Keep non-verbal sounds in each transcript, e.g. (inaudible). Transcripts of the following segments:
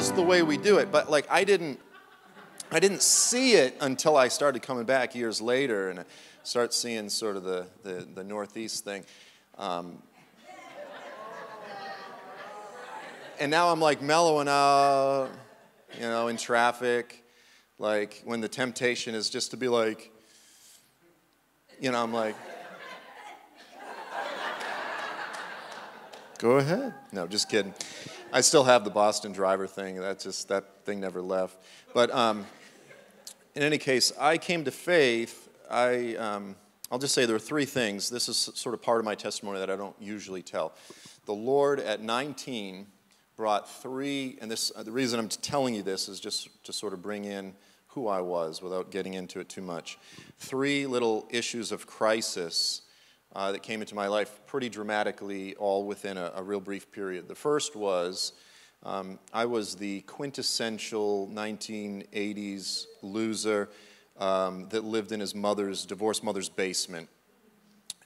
is the way we do it. But like, I didn't, I didn't see it until I started coming back years later and I start seeing sort of the, the, the Northeast thing. Um, and now I'm like mellowing out, you know, in traffic. Like when the temptation is just to be like, you know, I'm like, (laughs) go ahead. No, just kidding. I still have the Boston driver thing. That just that thing never left. But um, in any case, I came to faith. I um, I'll just say there are three things. This is sort of part of my testimony that I don't usually tell. The Lord at 19 brought three, and this the reason I'm telling you this is just to sort of bring in who I was without getting into it too much. Three little issues of crisis uh, that came into my life pretty dramatically, all within a, a real brief period. The first was um, I was the quintessential 1980s loser um, that lived in his mother's, divorced mother's basement.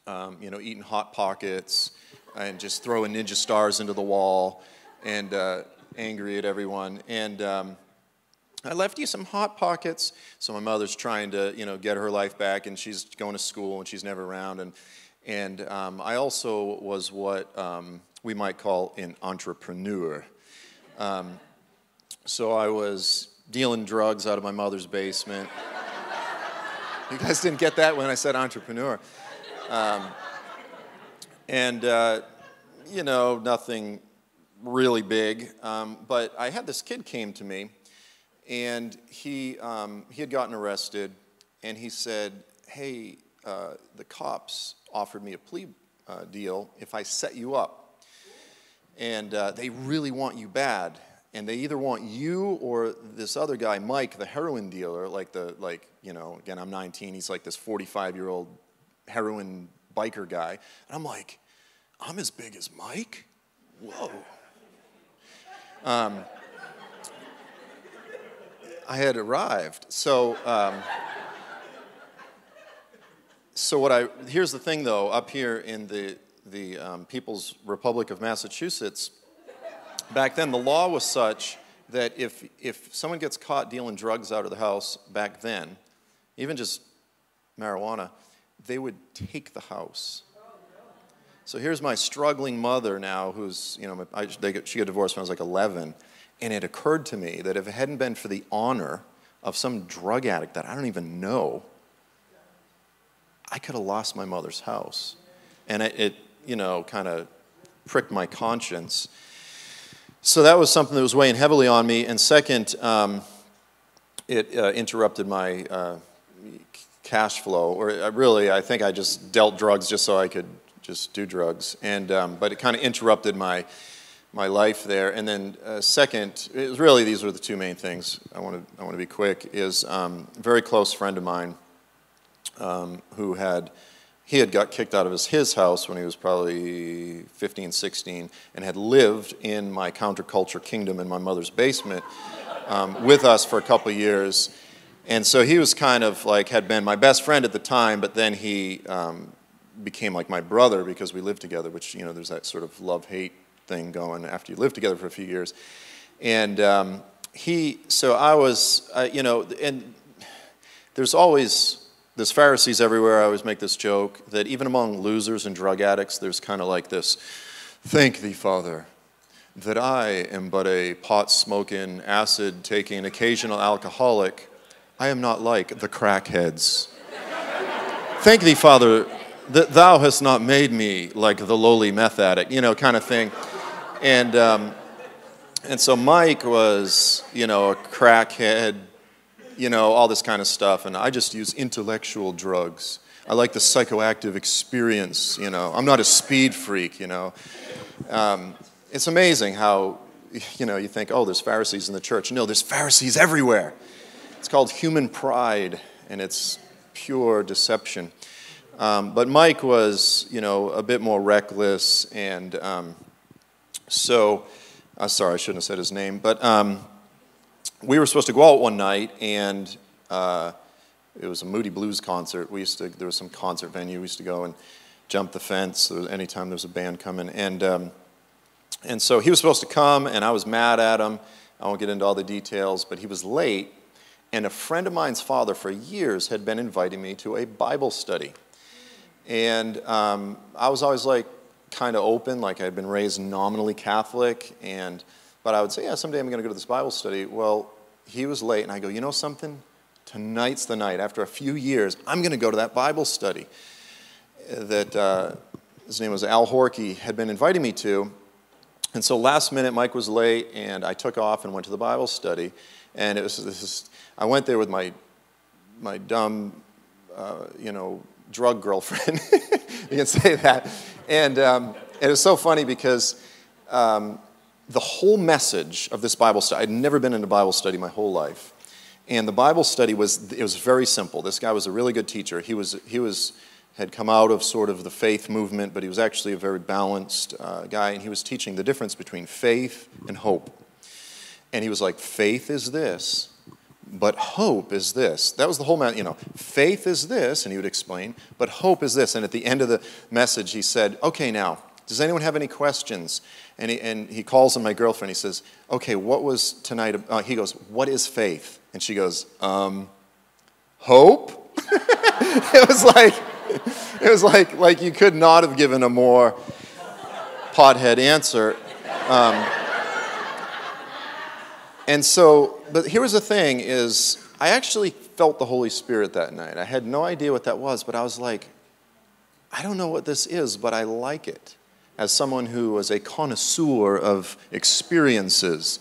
Um, you know, eating Hot Pockets and just throwing ninja stars into the wall and uh, angry at everyone. And um, I left you some Hot Pockets. So my mother's trying to, you know, get her life back, and she's going to school, and she's never around. And and um, I also was what um, we might call an entrepreneur. Um, so I was dealing drugs out of my mother's basement. (laughs) you guys didn't get that when I said entrepreneur. Um, and, uh, you know, nothing really big. Um, but I had this kid came to me, and he, um, he had gotten arrested, and he said, hey, uh, the cops offered me a plea uh, deal if I set you up. And uh, they really want you bad. And they either want you or this other guy, Mike, the heroin dealer, like the, like, you know, again, I'm 19, he's like this 45 year old heroin biker guy. And I'm like, I'm as big as Mike? Whoa. Um, I had arrived. So, um, so what I here's the thing though up here in the the um, People's Republic of Massachusetts, back then the law was such that if if someone gets caught dealing drugs out of the house back then, even just marijuana, they would take the house. So here's my struggling mother now, who's you know I, get, she got divorced when I was like 11, and it occurred to me that if it hadn't been for the honor of some drug addict that I don't even know I could have lost my mother's house. And it, it you know, kind of pricked my conscience. So that was something that was weighing heavily on me. And second, um, it uh, interrupted my uh, cash flow. Or uh, really, I think I just dealt drugs just so I could just do drugs. And, um, but it kind of interrupted my, my life there. And then uh, second, really these were the two main things. I want to I want to be quick. Is um, a very close friend of mine um, who had he had got kicked out of his, his house when he was probably 15, 16, and had lived in my counterculture kingdom in my mother's basement um, with us for a couple years. And so he was kind of like, had been my best friend at the time, but then he um, became like my brother because we lived together, which, you know, there's that sort of love hate thing going after you live together for a few years. And um, he, so I was, uh, you know, and there's always, there's Pharisees everywhere. I always make this joke that even among losers and drug addicts, there's kind of like this Thank thee, Father, that I am but a pot smoking, acid taking, occasional alcoholic. I am not like the crackheads. Thank thee, Father, that thou hast not made me like the lowly meth addict, you know, kind of thing. And, um, and so Mike was, you know, a crackhead, you know, all this kind of stuff. And I just use intellectual drugs. I like the psychoactive experience, you know. I'm not a speed freak, you know. Um, it's amazing how, you know, you think, oh, there's Pharisees in the church. No, there's Pharisees everywhere. It's called human pride, and it's pure deception. Um, but Mike was, you know, a bit more reckless, and um, so, uh, sorry, I shouldn't have said his name, but um, we were supposed to go out one night, and uh, it was a Moody Blues concert. We used to there was some concert venue. We used to go and jump the fence anytime there was a band coming, and um, and so he was supposed to come, and I was mad at him. I won't get into all the details, but he was late. And a friend of mine's father for years had been inviting me to a Bible study. And um, I was always like kind of open, like I'd been raised nominally Catholic. And, but I would say, yeah, someday I'm going to go to this Bible study. Well, he was late, and I go, you know something? Tonight's the night. After a few years, I'm going to go to that Bible study that uh, his name was Al Horkey had been inviting me to. And so last minute, Mike was late, and I took off and went to the Bible study. And it was this is, I went there with my, my dumb, uh, you know, drug girlfriend. (laughs) you can say that. And um, it was so funny because um, the whole message of this Bible study, I'd never been in a Bible study my whole life. And the Bible study was, it was very simple. This guy was a really good teacher. He was, he was had come out of sort of the faith movement, but he was actually a very balanced uh, guy, and he was teaching the difference between faith and hope. And he was like, faith is this, but hope is this. That was the whole, you know, faith is this, and he would explain, but hope is this. And at the end of the message, he said, okay, now, does anyone have any questions? And he, and he calls on my girlfriend. He says, okay, what was tonight? Uh, he goes, what is faith? And she goes, um, hope? (laughs) it was like, it was like, like you could not have given a more pothead answer. Um, and so, but here was the thing is, I actually felt the Holy Spirit that night. I had no idea what that was, but I was like, I don't know what this is, but I like it. As someone who was a connoisseur of experiences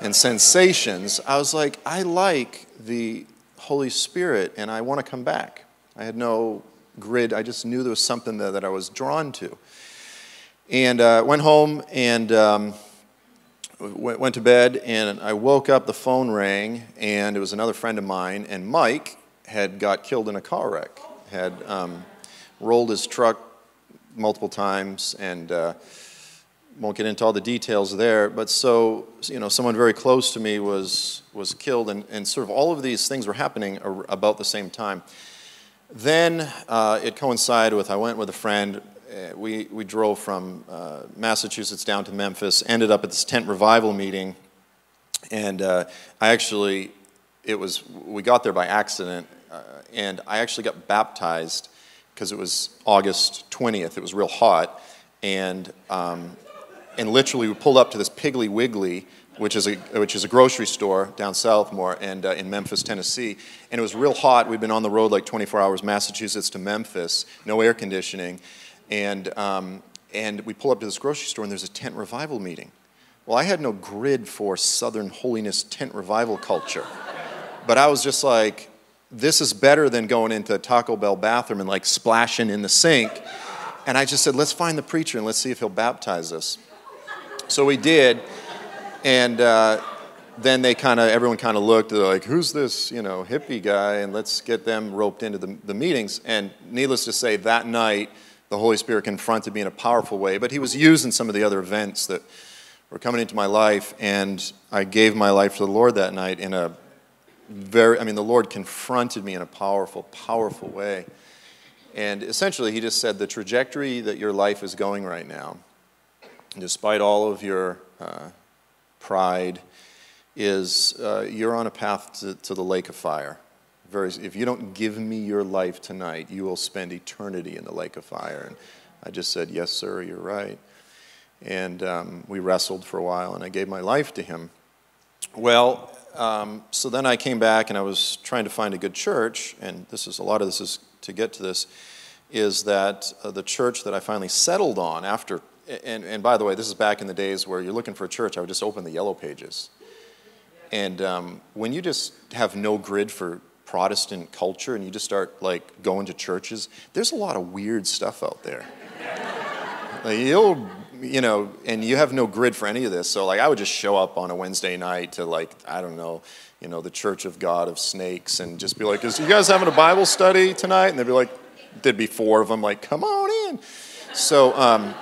and sensations, I was like, I like the Holy Spirit and I want to come back. I had no grid. I just knew there was something there that I was drawn to. And uh, went home and um, went, went to bed, and I woke up, the phone rang, and it was another friend of mine, and Mike had got killed in a car wreck, had um, rolled his truck multiple times, and uh, won't get into all the details there, but so, you know, someone very close to me was, was killed, and, and sort of all of these things were happening about the same time. Then uh, it coincided with, I went with a friend. Uh, we, we drove from uh, Massachusetts down to Memphis, ended up at this tent revival meeting. And uh, I actually, it was, we got there by accident. Uh, and I actually got baptized because it was August 20th. It was real hot. And, um, and literally, we pulled up to this Piggly Wiggly which is a, which is a grocery store down south more and uh, in Memphis, Tennessee. And it was real hot. We'd been on the road like 24 hours, Massachusetts to Memphis, no air conditioning. And, um, and we pull up to this grocery store and there's a tent revival meeting. Well, I had no grid for Southern holiness tent revival culture. But I was just like, this is better than going into a Taco Bell bathroom and like splashing in the sink. And I just said, let's find the preacher and let's see if he'll baptize us. So we did. And uh, then they kind of, everyone kind of looked, they're like, who's this, you know, hippie guy? And let's get them roped into the, the meetings. And needless to say, that night, the Holy Spirit confronted me in a powerful way. But He was used in some of the other events that were coming into my life. And I gave my life to the Lord that night in a very, I mean, the Lord confronted me in a powerful, powerful way. And essentially, He just said, the trajectory that your life is going right now, despite all of your uh, pride, is uh, you're on a path to, to, the lake of fire. Very, if you don't give me your life tonight, you will spend eternity in the lake of fire. And I just said, Yes, sir, you're right. And um, we wrestled for a while, and I gave my life to him. Well, um, so then I came back and I was trying to find a good church, and this is a lot of this is to get to this, is that uh, the church that I finally settled on after and, and by the way, this is back in the days where you're looking for a church, I would just open the yellow pages. And um, when you just have no grid for Protestant culture and you just start like going to churches, there's a lot of weird stuff out there. (laughs) like, you'll, you know, and you have no grid for any of this. So like I would just show up on a Wednesday night to like, I don't know, you know, the Church of God of Snakes and just be like, is you guys having a Bible study tonight? And they'd be like, there'd be four of them like, come on in. So, um,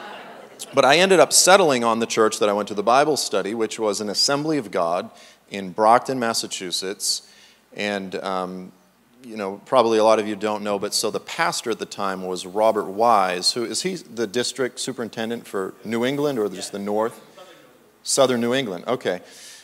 but I ended up settling on the church that I went to the Bible study, which was an Assembly of God in Brockton, Massachusetts. And, um, you know, probably a lot of you don't know, but so the pastor at the time was Robert Wise, who is he the district superintendent for New England or just the North? Southern New England, okay.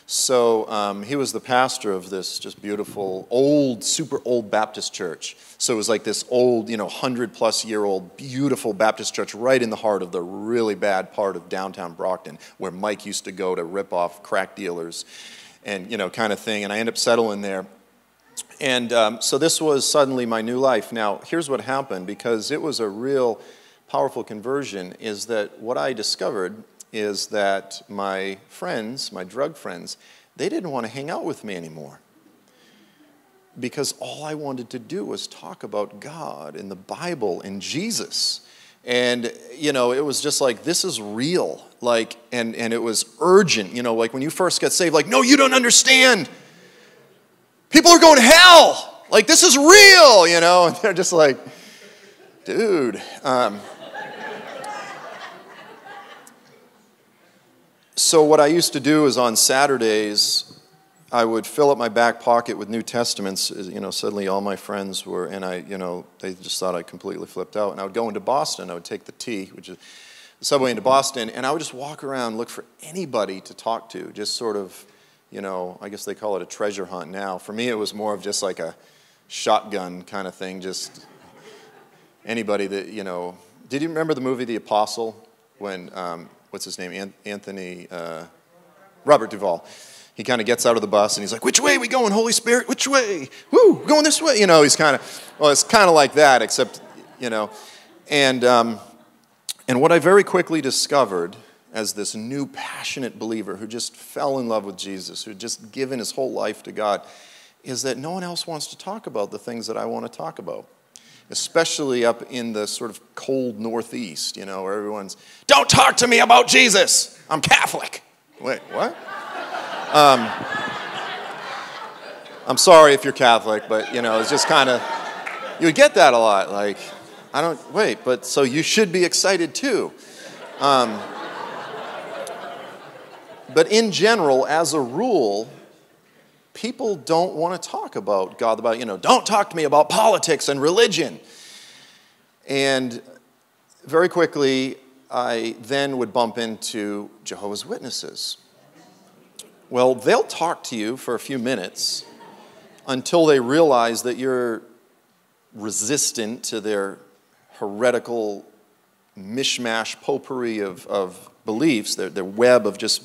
So um, he was the pastor of this just beautiful, old, super old Baptist church. So it was like this old, you know, 100 plus year old, beautiful Baptist church right in the heart of the really bad part of downtown Brockton, where Mike used to go to rip off crack dealers and, you know, kind of thing. And I ended up settling there. And um, so this was suddenly my new life. Now, here's what happened because it was a real powerful conversion is that what I discovered is that my friends, my drug friends, they didn't want to hang out with me anymore. Because all I wanted to do was talk about God and the Bible and Jesus. And, you know, it was just like, this is real. Like, and, and it was urgent. You know, like when you first get saved, like, no, you don't understand. People are going hell. Like, this is real, you know? And they're just like, dude. Um, so, what I used to do is on Saturdays, I would fill up my back pocket with New Testaments. You know, suddenly all my friends were, and I, you know, they just thought I completely flipped out. And I would go into Boston. I would take the T, which is the subway into Boston, and I would just walk around, look for anybody to talk to, just sort of you know, I guess they call it a treasure hunt now. For me, it was more of just like a shotgun kind of thing, just anybody that, you know. Did you remember the movie The Apostle when, um, what's his name, Anthony, uh, Robert Duvall? He kind of gets out of the bus and he's like, Which way we going, Holy Spirit? Which way? Woo, going this way. You know, he's kind of, well, it's kind of like that, except, you know. And, um, and what I very quickly discovered as this new passionate believer who just fell in love with Jesus, who just given his whole life to God, is that no one else wants to talk about the things that I want to talk about. Especially up in the sort of cold Northeast, you know, where everyone's, don't talk to me about Jesus. I'm Catholic. Wait, what? Um, I'm sorry if you're Catholic, but, you know, it's just kind of, you would get that a lot. Like, I don't, wait, but so you should be excited too. Um, but in general, as a rule, people don't want to talk about God, about, you know, don't talk to me about politics and religion. And very quickly, I then would bump into Jehovah's Witnesses. Well, they'll talk to you for a few minutes until they realize that you're resistant to their heretical mishmash potpourri of, of beliefs, their, their web of just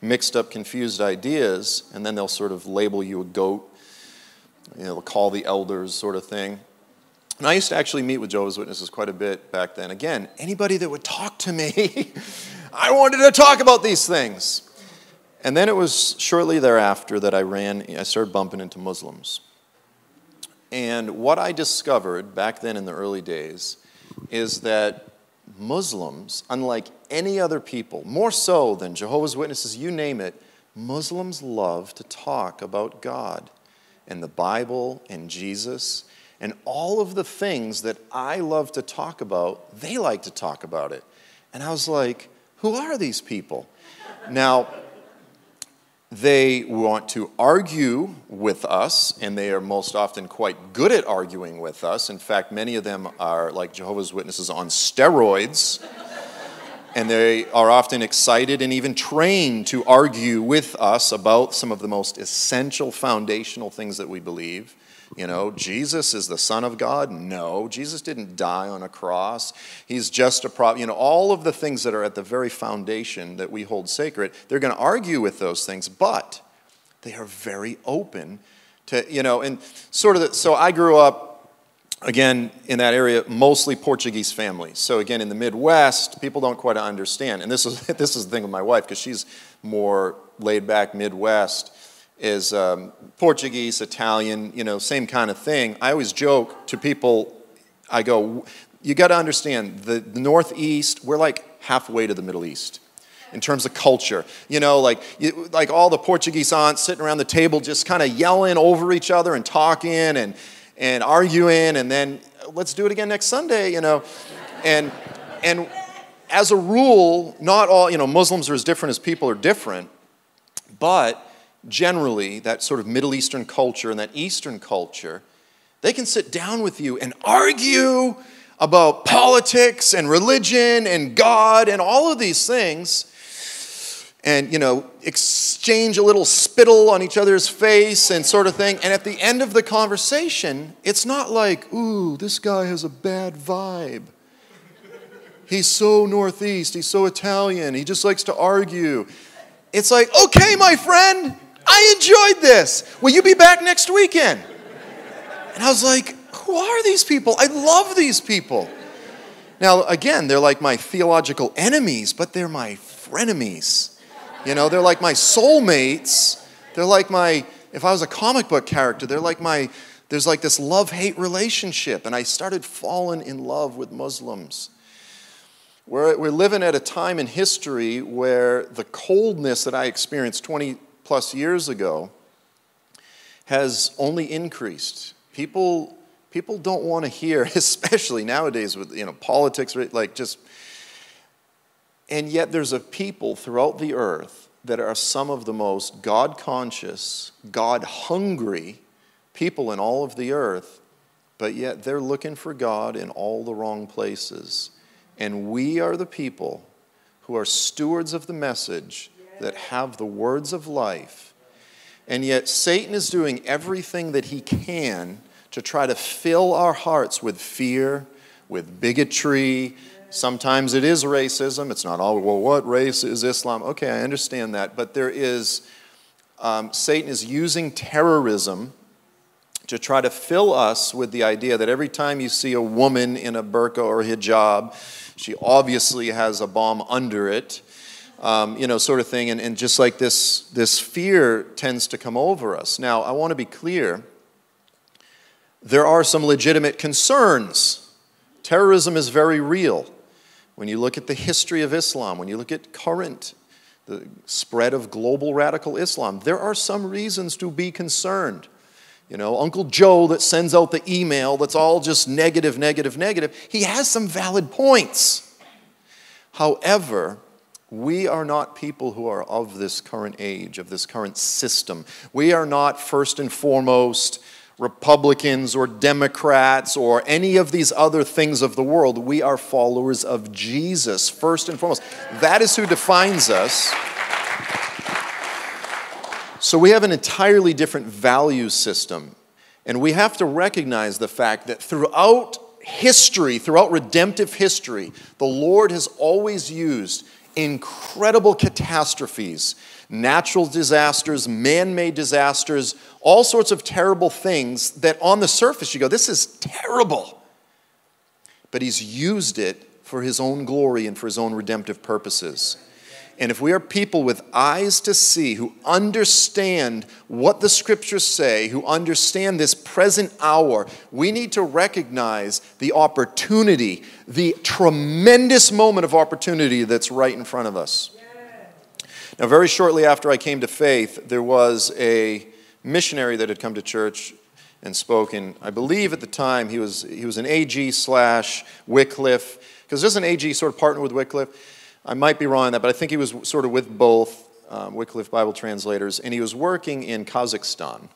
mixed up, confused ideas, and then they'll sort of label you a goat. You know, they'll call the elders, sort of thing. And I used to actually meet with Jehovah's Witnesses quite a bit back then. Again, anybody that would talk to me, (laughs) I wanted to talk about these things. And then it was shortly thereafter that I ran, I started bumping into Muslims. And what I discovered back then in the early days is that Muslims, unlike any other people, more so than Jehovah's Witnesses, you name it, Muslims love to talk about God and the Bible and Jesus and all of the things that I love to talk about, they like to talk about it. And I was like, who are these people? Now, they want to argue with us, and they are most often quite good at arguing with us. In fact, many of them are like Jehovah's Witnesses on steroids. and they are often excited and even trained to argue with us about some of the most essential foundational things that we believe. You know, Jesus is the Son of God? No. Jesus didn't die on a cross. He's just a prop. You know, all of the things that are at the very foundation that we hold sacred, they're going to argue with those things, but they are very open to, you know, and sort of, the, so I grew up, again, in that area, mostly Portuguese family. So again, in the Midwest, people don't quite understand. And this is, (laughs) this is the thing with my wife, because she's more laid back Midwest is um, Portuguese, Italian, you know, same kind of thing. I always joke to people, I go, you got to understand, the, the Northeast, we're like halfway to the Middle East in terms of culture. You know, like, you, like all the Portuguese aunts sitting around the table just kind of yelling over each other and talking and, and arguing, and then let's do it again next Sunday, you know. And, and as a rule, not all, you know, Muslims are as different as people are different, but generally, that sort of Middle Eastern culture and that Eastern culture, they can sit down with you and argue about politics and religion and God and all of these things. and you know exchange a little spittle on each other's face and sort of thing. And at the end of the conversation it's not like ooh this guy has a bad vibe. He's so northeast. He's so italian. He just likes to argue. It's like okay my friend i enjoyed this will you be back next weekend and i was like who are these people i love these people now again they're like my theological enemies but they're my frenemies you know, they're like my soulmates. They're like my, if I was a comic book character, they're like my, there's like this love hate relationship. And I started falling in love with Muslims. We're, we're living at a time in history where the coldness that I experienced 20 plus years ago has only increased. People, people don't want to hear, (laughs) especially nowadays with you know, politics, like just and yet, there's a people throughout the earth that are some of the most God conscious, God hungry people in all of the earth, but yet they're looking for God in all the wrong places. And we are the people who are stewards of the message that have the words of life. And yet, Satan is doing everything that he can to try to fill our hearts with fear, with bigotry, Sometimes it is racism. It's not all, well, what race is Islam? Okay, I understand that. But there is, um, Satan is using terrorism to try to fill us with the idea that every time you see a woman in a burqa or hijab, she obviously has a bomb under it, um, you know, sort of thing. And, and just like this, this fear tends to come over us. Now, I want to be clear there are some legitimate concerns. Terrorism is very real. When you look at the history of Islam, when you look at current, the spread of global radical Islam, there are some reasons to be concerned. You know, Uncle Joe that sends out the email that's all just negative, negative, negative, he has some valid points. However, we are not people who are of this current age, of this current system. We are not first and foremost Republicans or Democrats or any of these other things of the world. We are followers of Jesus, first and foremost. That is who defines us. So we have an entirely different value system. And we have to recognize the fact that throughout history, throughout redemptive history, the Lord has always used incredible catastrophes natural disasters, man made disasters, all sorts of terrible things that on the surface you go, this is terrible. But he's used it for his own glory and for his own redemptive purposes. And if we are people with eyes to see, who understand what the scriptures say, who understand this present hour, we need to recognize the opportunity, the tremendous moment of opportunity that's right in front of us. Now, very shortly after I came to faith, there was a missionary that had come to church and spoken. I believe at the time he was, he was an AG slash Wycliffe, because doesn't AG sort of partner with Wycliffe? I might be wrong on that, but I think he was sort of with both um, Wycliffe Bible translators, and he was working in Kazakhstan.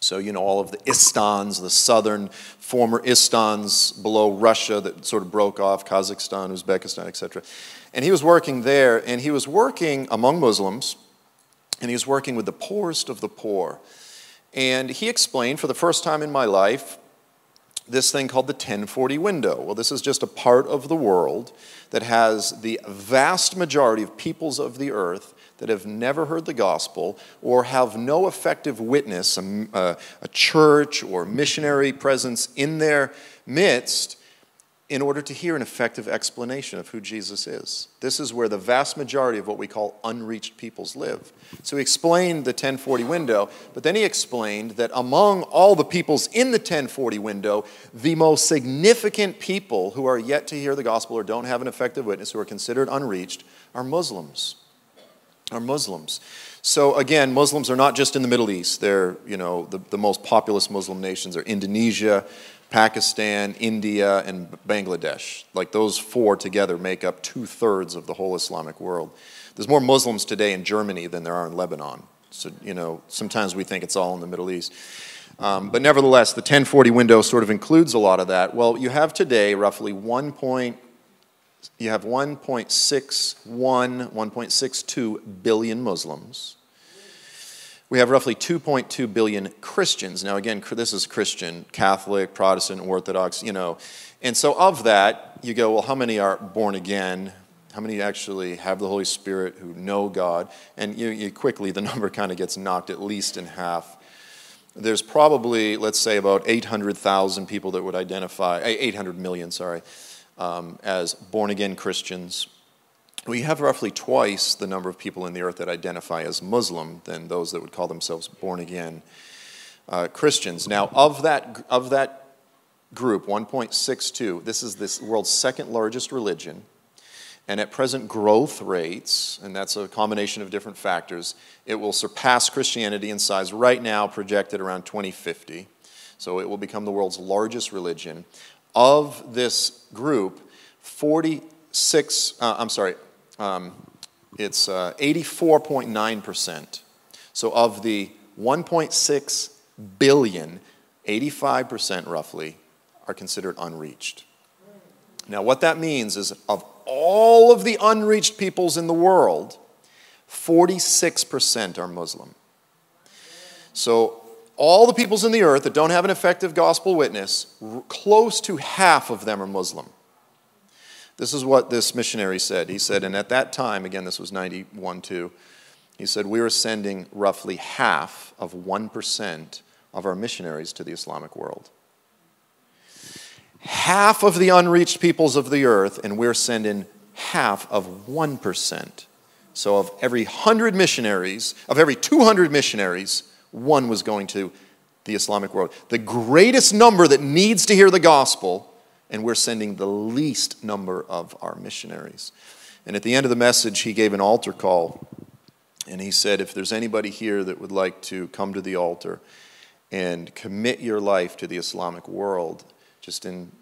So, you know, all of the Istans, the southern former Istans below Russia that sort of broke off, Kazakhstan, Uzbekistan, etc. And he was working there, and he was working among Muslims, and he was working with the poorest of the poor. And he explained for the first time in my life this thing called the 1040 window. Well, this is just a part of the world that has the vast majority of peoples of the earth that have never heard the gospel or have no effective witness, a, a church or missionary presence in their midst in order to hear an effective explanation of who Jesus is. This is where the vast majority of what we call unreached peoples live. So he explained the 1040 window, but then he explained that among all the peoples in the 1040 window, the most significant people who are yet to hear the gospel or don't have an effective witness, who are considered unreached, are Muslims. Are Muslims. So again, Muslims are not just in the Middle East. They're, you know, the, the most populous Muslim nations are Indonesia, Pakistan, India, and Bangladesh. Like those four together make up two thirds of the whole Islamic world. There's more Muslims today in Germany than there are in Lebanon. So, you know, sometimes we think it's all in the Middle East. Um, but nevertheless, the 1040 window sort of includes a lot of that. Well, you have today roughly 1.7 you have 1.61, 1.62 billion Muslims. We have roughly 2.2 billion Christians. Now, again, this is Christian, Catholic, Protestant, Orthodox, you know. And so, of that, you go, well, how many are born again? How many actually have the Holy Spirit who know God? And you, you quickly, the (laughs) number kind of gets knocked at least in half. There's probably, let's say, about 800,000 people that would identify, eh, 800 million, sorry, um, as born again Christians. We have roughly twice the number of people in the earth that identify as Muslim than those that would call themselves born again uh, Christians. Now, of that, of that group, 1.62, this is the world's second largest religion. And at present growth rates, and that's a combination of different factors, it will surpass Christianity in size right now, projected around 2050. So it will become the world's largest religion. Of this group, 46, uh, I'm sorry, um, it's uh, 84.9%. So of the 1.6 billion, 85% roughly are considered unreached. Now, what that means is of all of the unreached peoples in the world, 46% are Muslim. So, all the peoples in the earth that don't have an effective gospel witness, close to half of them are Muslim. This is what this missionary said. He said, and at that time, again, this was 91 2, he said, we were sending roughly half of 1% of our missionaries to the Islamic world half of the unreached peoples of the earth, and we're sending half of 1%. So, of every 100 missionaries, of every 200 missionaries, one was going to the Islamic world. The greatest number that needs to hear the gospel, and we're sending the least number of our missionaries. And at the end of the message, he gave an altar call. And he said, If there's anybody here that would like to come to the altar and commit your life to the Islamic world, just in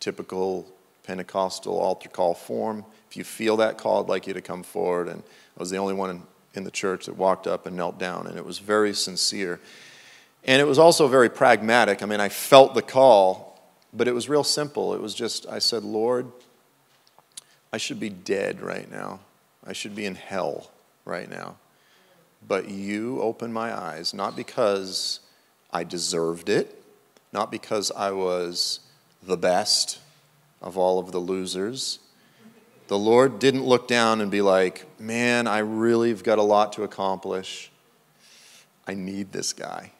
typical Pentecostal altar call form. If you feel that call, I'd like you to come forward. And I was the only one in, the church that walked up and knelt down, and it was very sincere. And it was also very pragmatic. I mean, I felt the call, but it was real simple. It was just, I said, Lord, I should be dead right now. I should be in hell right now. But you opened my eyes, not because I deserved it, not because I was the best of all of the losers. The Lord didn't look down and be like, man, I really have got a lot to accomplish. I need this guy.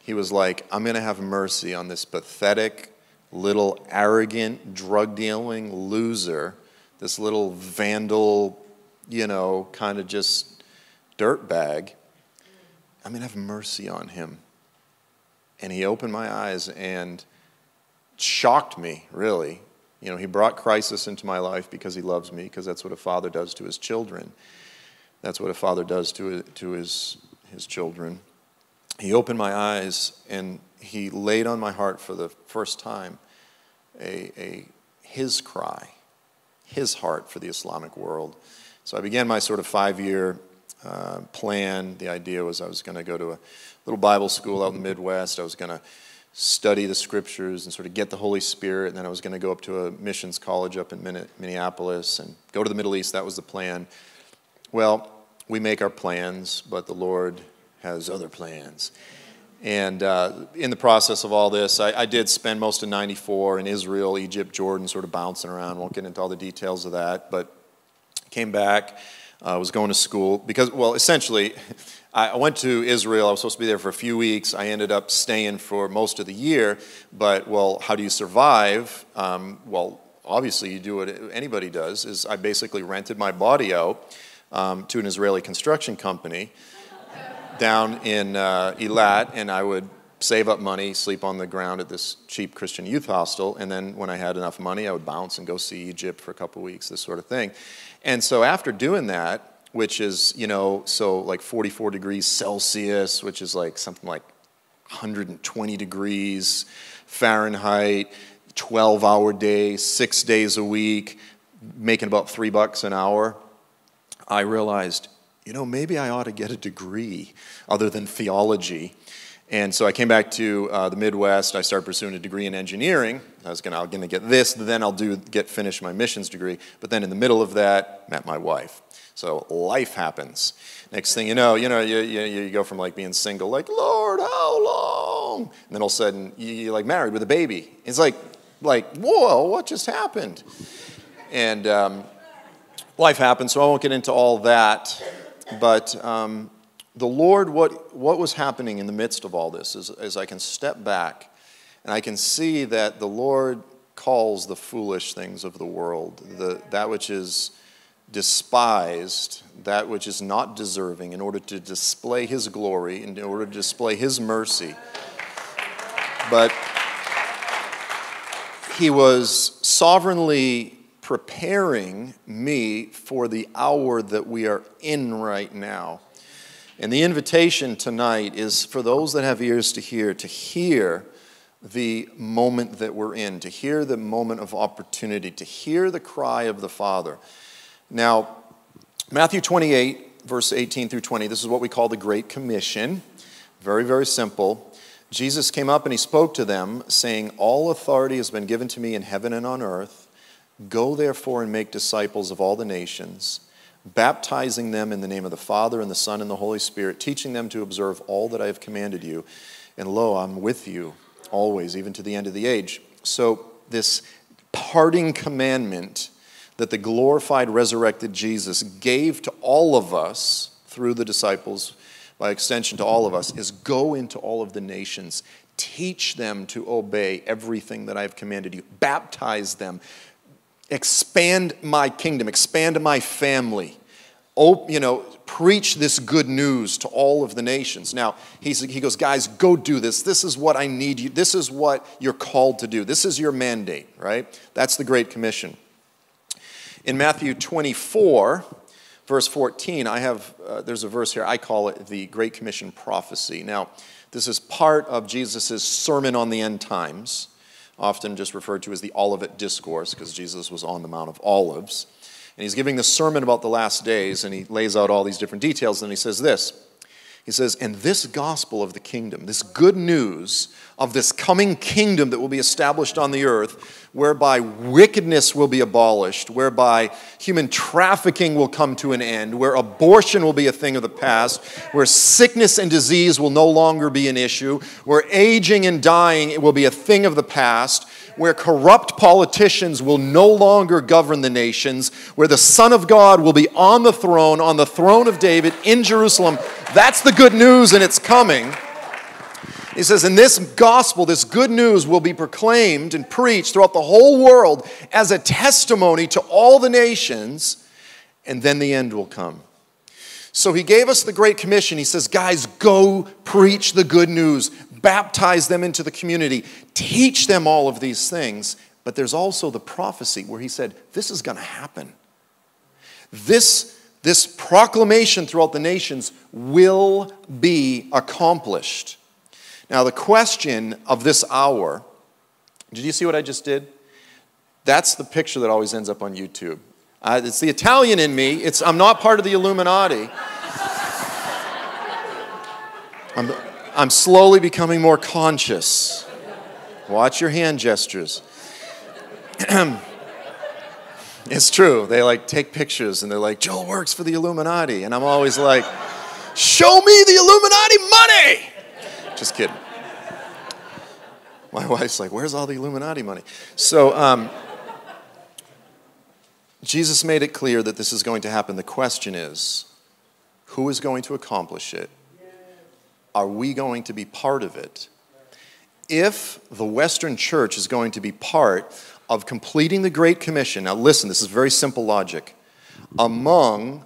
He was like, I'm going to have mercy on this pathetic, little arrogant, drug dealing loser, this little vandal, you know, kind of just dirtbag. I mean, have mercy on him. And he opened my eyes and shocked me, really. You know, he brought crisis into my life because he loves me, because that's what a father does to his children. That's what a father does to, to his, his children. He opened my eyes and he laid on my heart for the first time a, a, his cry, his heart for the Islamic world. So I began my sort of five year uh, plan. The idea was I was going to go to a little Bible school out in the Midwest. I was going to study the scriptures and sort of get the Holy Spirit. And then I was going to go up to a missions college up in Minneapolis and go to the Middle East. That was the plan. Well, we make our plans, but the Lord has other plans. And uh, in the process of all this, I, I, did spend most of 94 in Israel, Egypt, Jordan, sort of bouncing around. Won't get into all the details of that, but came back. I uh, was going to school because, well, essentially, I went to Israel. I was supposed to be there for a few weeks. I ended up staying for most of the year. But, well, how do you survive? Um, well, obviously, you do what anybody does, is I basically rented my body out um, to an Israeli construction company down in uh, Eilat, and I would save up money, sleep on the ground at this cheap Christian youth hostel, and then when I had enough money, I would bounce and go see Egypt for a couple weeks, this sort of thing. And so after doing that, which is, you know, so like 44 degrees Celsius, which is like something like 120 degrees Fahrenheit, 12 hour day, six days a week, making about three bucks an hour, I realized, you know, maybe I ought to get a degree other than theology. And so I came back to uh, the Midwest. I started pursuing a degree in engineering. I was gonna, to get this, then I'll do get finish my missions degree. But then in the middle of that, met my wife. So life happens. Next thing you know, you know, you, you, you go from like being single, like Lord, how long? And then all of a sudden, you, are like married with a baby. It's like, like, whoa, what just happened? And um, life happens. So I won't get into all that. But um, the Lord, what, what was happening in the midst of all this is, is I can step back and I can see that the Lord calls the foolish things of the world, the, that which is despised, that which is not deserving, in order to display His glory, in order to display His mercy. But He was sovereignly preparing me for the hour that we are in right now. And the invitation tonight is for those that have ears to hear, to hear the moment that we're in, to hear the moment of opportunity, to hear the cry of the Father. Now, Matthew 28, verse 18 through 20, this is what we call the Great Commission. Very, very simple. Jesus came up and he spoke to them, saying, All authority has been given to me in heaven and on earth. Go therefore and make disciples of all the nations baptizing them in the name of the Father and the Son and the Holy Spirit, teaching them to observe all that I have commanded you. And lo, I'm with you always, even to the end of the age. So, this parting commandment that the glorified, resurrected Jesus gave to all of us through the disciples, by extension to all of us, is go into all of the nations, teach them to obey everything that I've commanded you, baptize them expand my kingdom, expand my family. Oh, you know, preach this good news to all of the nations. Now, he's, he goes, guys, go do this. This is what I need you. This is what you're called to do. This is your mandate, right? That's the Great Commission. In Matthew 24, verse 14, I have, uh, there's a verse here, I call it the Great Commission prophecy. Now, this is part of Jesus' sermon on the end times often just referred to as the Olivet Discourse, because Jesus was on the Mount of Olives. And he's giving the sermon about the last days, and he lays out all these different details, and he says this. He says, And this gospel of the kingdom, this good news of this coming kingdom that will be established on the earth, whereby wickedness will be abolished, whereby human trafficking will come to an end, where abortion will be a thing of the past, where sickness and disease will no longer be an issue, where aging and dying will be a thing of the past, where corrupt politicians will no longer govern the nations, where the Son of God will be on the throne, on the throne of David in Jerusalem. That's the good news, and it's coming. He says, And this gospel, this good news, will be proclaimed and preached throughout the whole world as a testimony to all the nations, and then the end will come. So he gave us the Great Commission. He says, Guys, go preach the good news, baptize them into the community, teach them all of these things. But there's also the prophecy where he said, This is going to happen. This, this proclamation throughout the nations will be accomplished. Now, the question of this hour did you see what I just did? That's the picture that always ends up on YouTube. Uh, it's the Italian in me. It's, I'm not part of the Illuminati. (laughs) I'm, I'm slowly becoming more conscious. Watch your hand gestures. (clears throat) it's true. They like take pictures and they're like, Joel works for the Illuminati. And I'm always like, show me the Illuminati money. Just kidding. My (laughs) wife's like, Where's all the Illuminati money? So, um, Jesus made it clear that this is going to happen. The question is, who is going to accomplish it? Are we going to be part of it? If the Western church is going to be part of completing the Great Commission, now listen, this is very simple logic. Among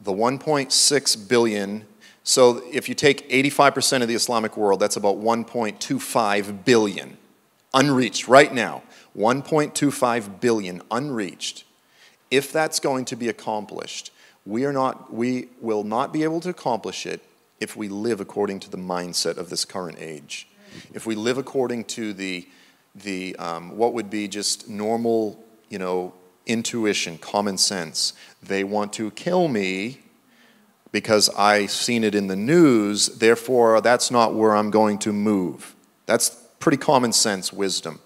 the 1.6 billion so if you take 85% of the Islamic world, that's about 1.25 billion unreached right now. 1.25 billion unreached. If that's going to be accomplished, we, are not, we will not be able to accomplish it if we live according to the mindset of this current age. If we live according to the, the um, what would be just normal, you know, intuition, common sense. They want to kill me, because I've seen it in the news, therefore that's not where I'm going to move. That's pretty common sense wisdom.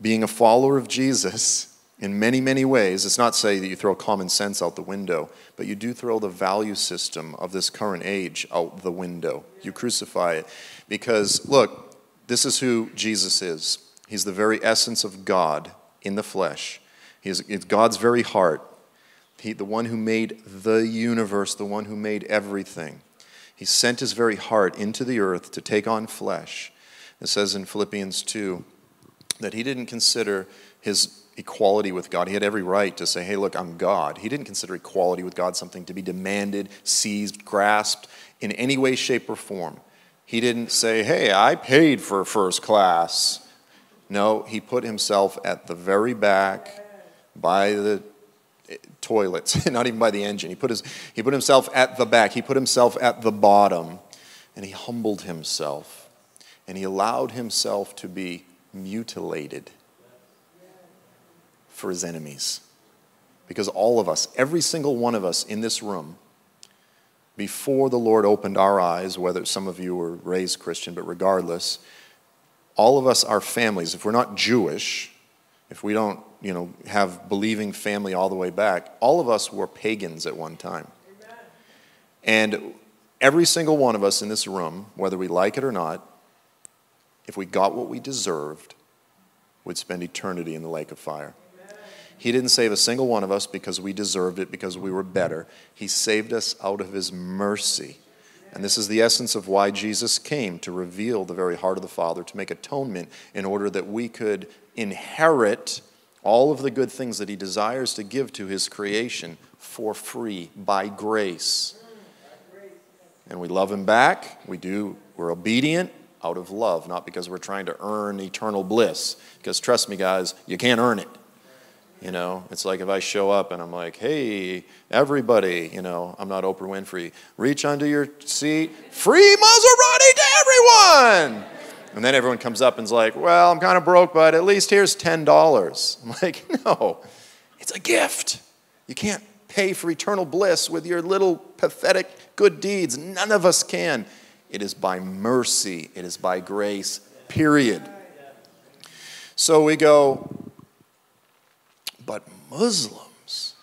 Being a follower of Jesus in many, many ways, it's not say that you throw common sense out the window, but you do throw the value system of this current age out the window. You crucify it. Because, look, this is who Jesus is. He's the very essence of God in the flesh. He's God's very heart. He, the one who made the universe, the one who made everything. He sent his very heart into the earth to take on flesh. It says in Philippians 2 that he didn't consider his equality with God. He had every right to say, hey, look, I'm God. He didn't consider equality with God something to be demanded, seized, grasped in any way, shape, or form. He didn't say, hey, I paid for first class. No, he put himself at the very back by the toilets, (laughs) not even by the engine. He put, his, he put himself at the back, he put himself at the bottom, and he humbled himself. And he allowed himself to be mutilated for his enemies. Because all of us, every single one of us in this room, before the Lord opened our eyes, whether some of you were raised Christian, but regardless, all of us are families. If we're not Jewish, if we don't, you know, have believing family all the way back, all of us were pagans at one time. Amen. And every single one of us in this room, whether we like it or not, if we got what we deserved, would spend eternity in the lake of fire. He didn't save a single one of us because we deserved it, because we were better. He saved us out of His mercy. And this is the essence of why Jesus came to reveal the very heart of the Father, to make atonement in order that we could inherit all of the good things that He desires to give to His creation for free by grace. And we love Him back. We do, we're obedient out of love, not because we're trying to earn eternal bliss. Because trust me, guys, you can't earn it. You know, it's like if I show up and I'm like, hey, everybody, you know, I'm not Oprah Winfrey, reach under your seat, free Maserati to everyone. And then everyone comes up and's like, well, I'm kind of broke, but at least here's $10. (laughs) I'm like, no, it's a gift. You can't pay for eternal bliss with your little pathetic good deeds. None of us can. It is by mercy, it is by grace, period. So we go, but Muslims,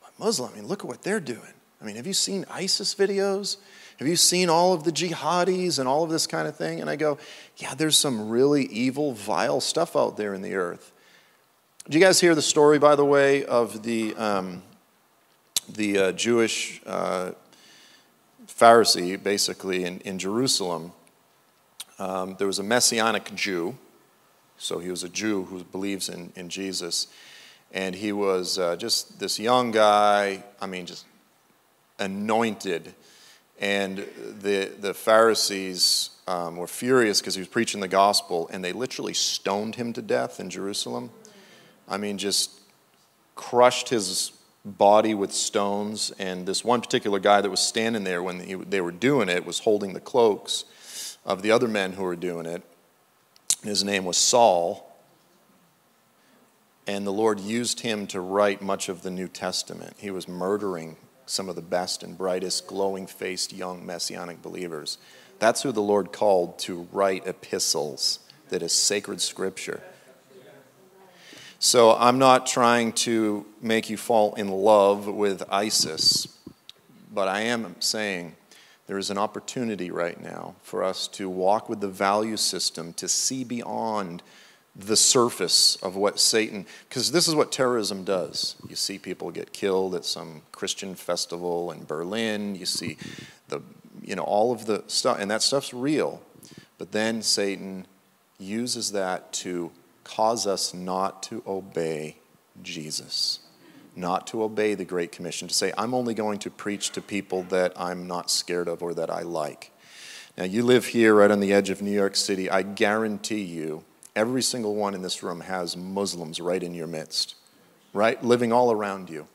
but Muslim, I mean, look at what they're doing. I mean, have you seen ISIS videos? Have you seen all of the jihadis and all of this kind of thing? And I go, yeah, there's some really evil, vile stuff out there in the earth. Did you guys hear the story, by the way, of the, um, the uh, Jewish uh, Pharisee, basically, in, in Jerusalem? Um, there was a Messianic Jew so he was a Jew who believes in, in Jesus. And he was uh, just this young guy, I mean, just anointed. And the, the Pharisees um, were furious because he was preaching the gospel, and they literally stoned him to death in Jerusalem. I mean, just crushed his body with stones. And this one particular guy that was standing there when he, they were doing it was holding the cloaks of the other men who were doing it. His name was Saul. And the Lord used him to write much of the New Testament. He was murdering some of the best and brightest, glowing faced young messianic believers. That's who the Lord called to write epistles that is sacred scripture. So I'm not trying to make you fall in love with ISIS, but I am saying there is an opportunity right now for us to walk with the value system, to see beyond the surface of what Satan, because this is what terrorism does. You see people get killed at some Christian festival in Berlin, you see the, you know, all of the stuff, and that stuff's real. But then Satan uses that to cause us not to obey Jesus not to obey the Great Commission, to say, I'm only going to preach to people that I'm not scared of or that I like. Now, you live here right on the edge of New York City. I guarantee you, every single one in this room has Muslims right in your midst, right? Living all around you.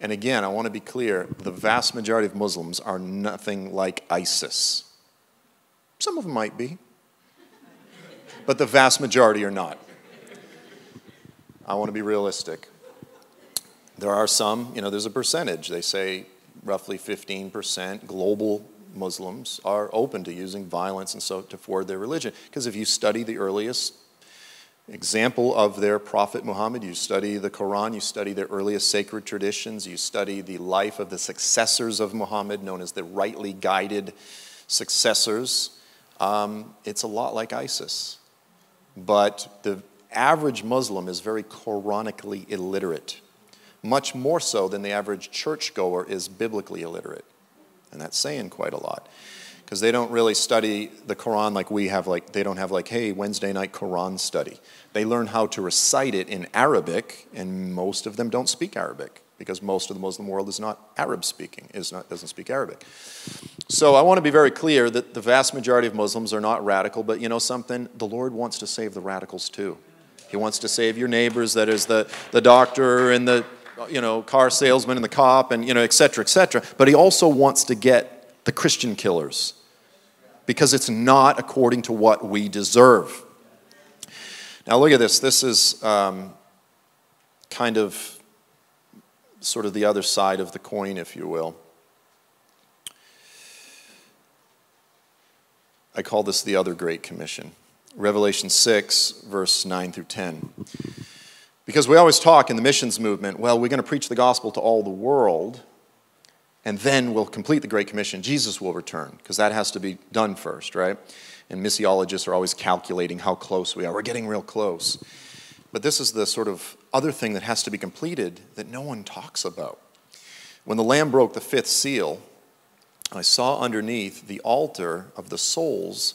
And again, I want to be clear the vast majority of Muslims are nothing like ISIS. Some of them might be, but the vast majority are not. I want to be realistic. There are some, you know, there's a percentage. They say roughly 15% global Muslims are open to using violence and so to forward their religion. Because if you study the earliest example of their prophet Muhammad, you study the Quran, you study their earliest sacred traditions, you study the life of the successors of Muhammad, known as the rightly guided successors, um, it's a lot like ISIS. But the average Muslim is very Quranically illiterate, much more so than the average churchgoer is biblically illiterate. And that's saying quite a lot. Because they don't really study the Quran like we have, like, they don't have, like, hey, Wednesday night Quran study. They learn how to recite it in Arabic, and most of them don't speak Arabic because most of the Muslim world is not Arab speaking, is not, doesn't speak Arabic. So I want to be very clear that the vast majority of Muslims are not radical, but you know something? The Lord wants to save the radicals too. He wants to save your neighbors, that is the, the doctor and the you know, car salesman and the cop and you know, et cetera, et cetera. But he also wants to get the Christian killers because it's not according to what we deserve. Now look at this. This is um, kind of sort of the other side of the coin, if you will. I call this the other Great Commission. Revelation 6, verse 9 through 10. Because we always talk in the missions movement, well, we're going to preach the gospel to all the world, and then we'll complete the Great Commission. Jesus will return, because that has to be done first, right? And missiologists are always calculating how close we are. We're getting real close. But this is the sort of other thing that has to be completed that no one talks about. When the Lamb broke the fifth seal, I saw underneath the altar of the souls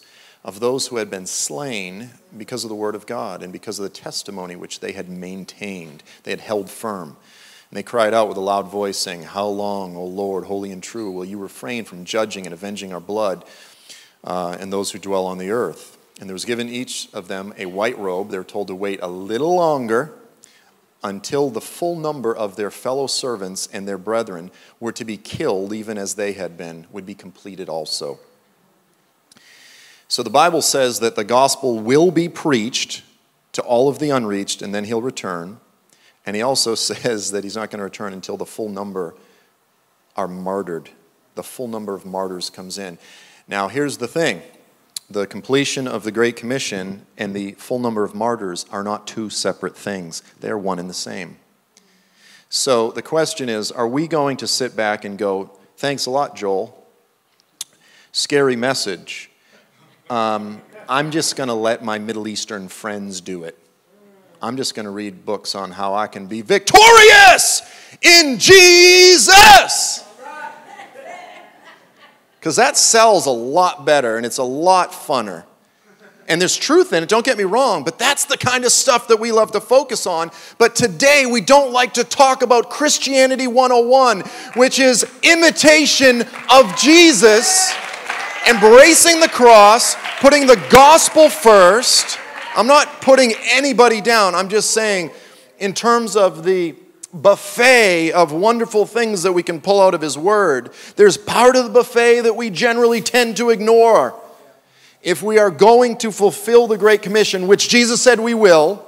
of those who had been slain because of the word of God and because of the testimony which they had maintained, they had held firm. And they cried out with a loud voice, saying, How long, O Lord, holy and true, will you refrain from judging and avenging our blood uh, and those who dwell on the earth? And there was given each of them a white robe. They were told to wait a little longer until the full number of their fellow servants and their brethren were to be killed, even as they had been, would be completed also. So the Bible says that the gospel will be preached to all of the unreached, and then he'll return. And he also (laughs) says that he's not going to return until the full number are martyred. The full number of martyrs comes in. Now, here's the thing the completion of the Great Commission and the full number of martyrs are not two separate things, they're one and the same. So the question is are we going to sit back and go, thanks a lot, Joel? Scary message. Um, I'm just going to let my Middle Eastern friends do it. I'm just going to read books on how I can be victorious in Jesus. Because that sells a lot better and it's a lot funner. And there's truth in it, don't get me wrong, but that's the kind of stuff that we love to focus on. But today we don't like to talk about Christianity 101, which is imitation of Jesus, embracing the cross, putting the gospel first. I'm not putting anybody down, I'm just saying, in terms of the buffet of wonderful things that we can pull out of His Word, there's part of the buffet that we generally tend to ignore. If we are going to fulfill the Great Commission, which Jesus said we will,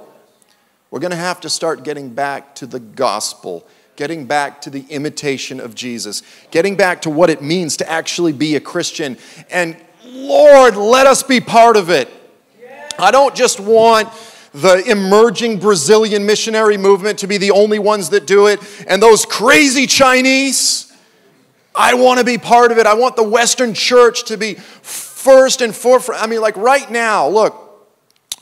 we're going to have to start getting back to the gospel, getting back to the imitation of Jesus, getting back to what it means to actually be a Christian. And Lord, let us be part of it. I don't just want the emerging Brazilian missionary movement to be the only ones that do it, and those crazy Chinese. I want to be part of it. I want the Western church to be first and forefront. I mean, like right now, look,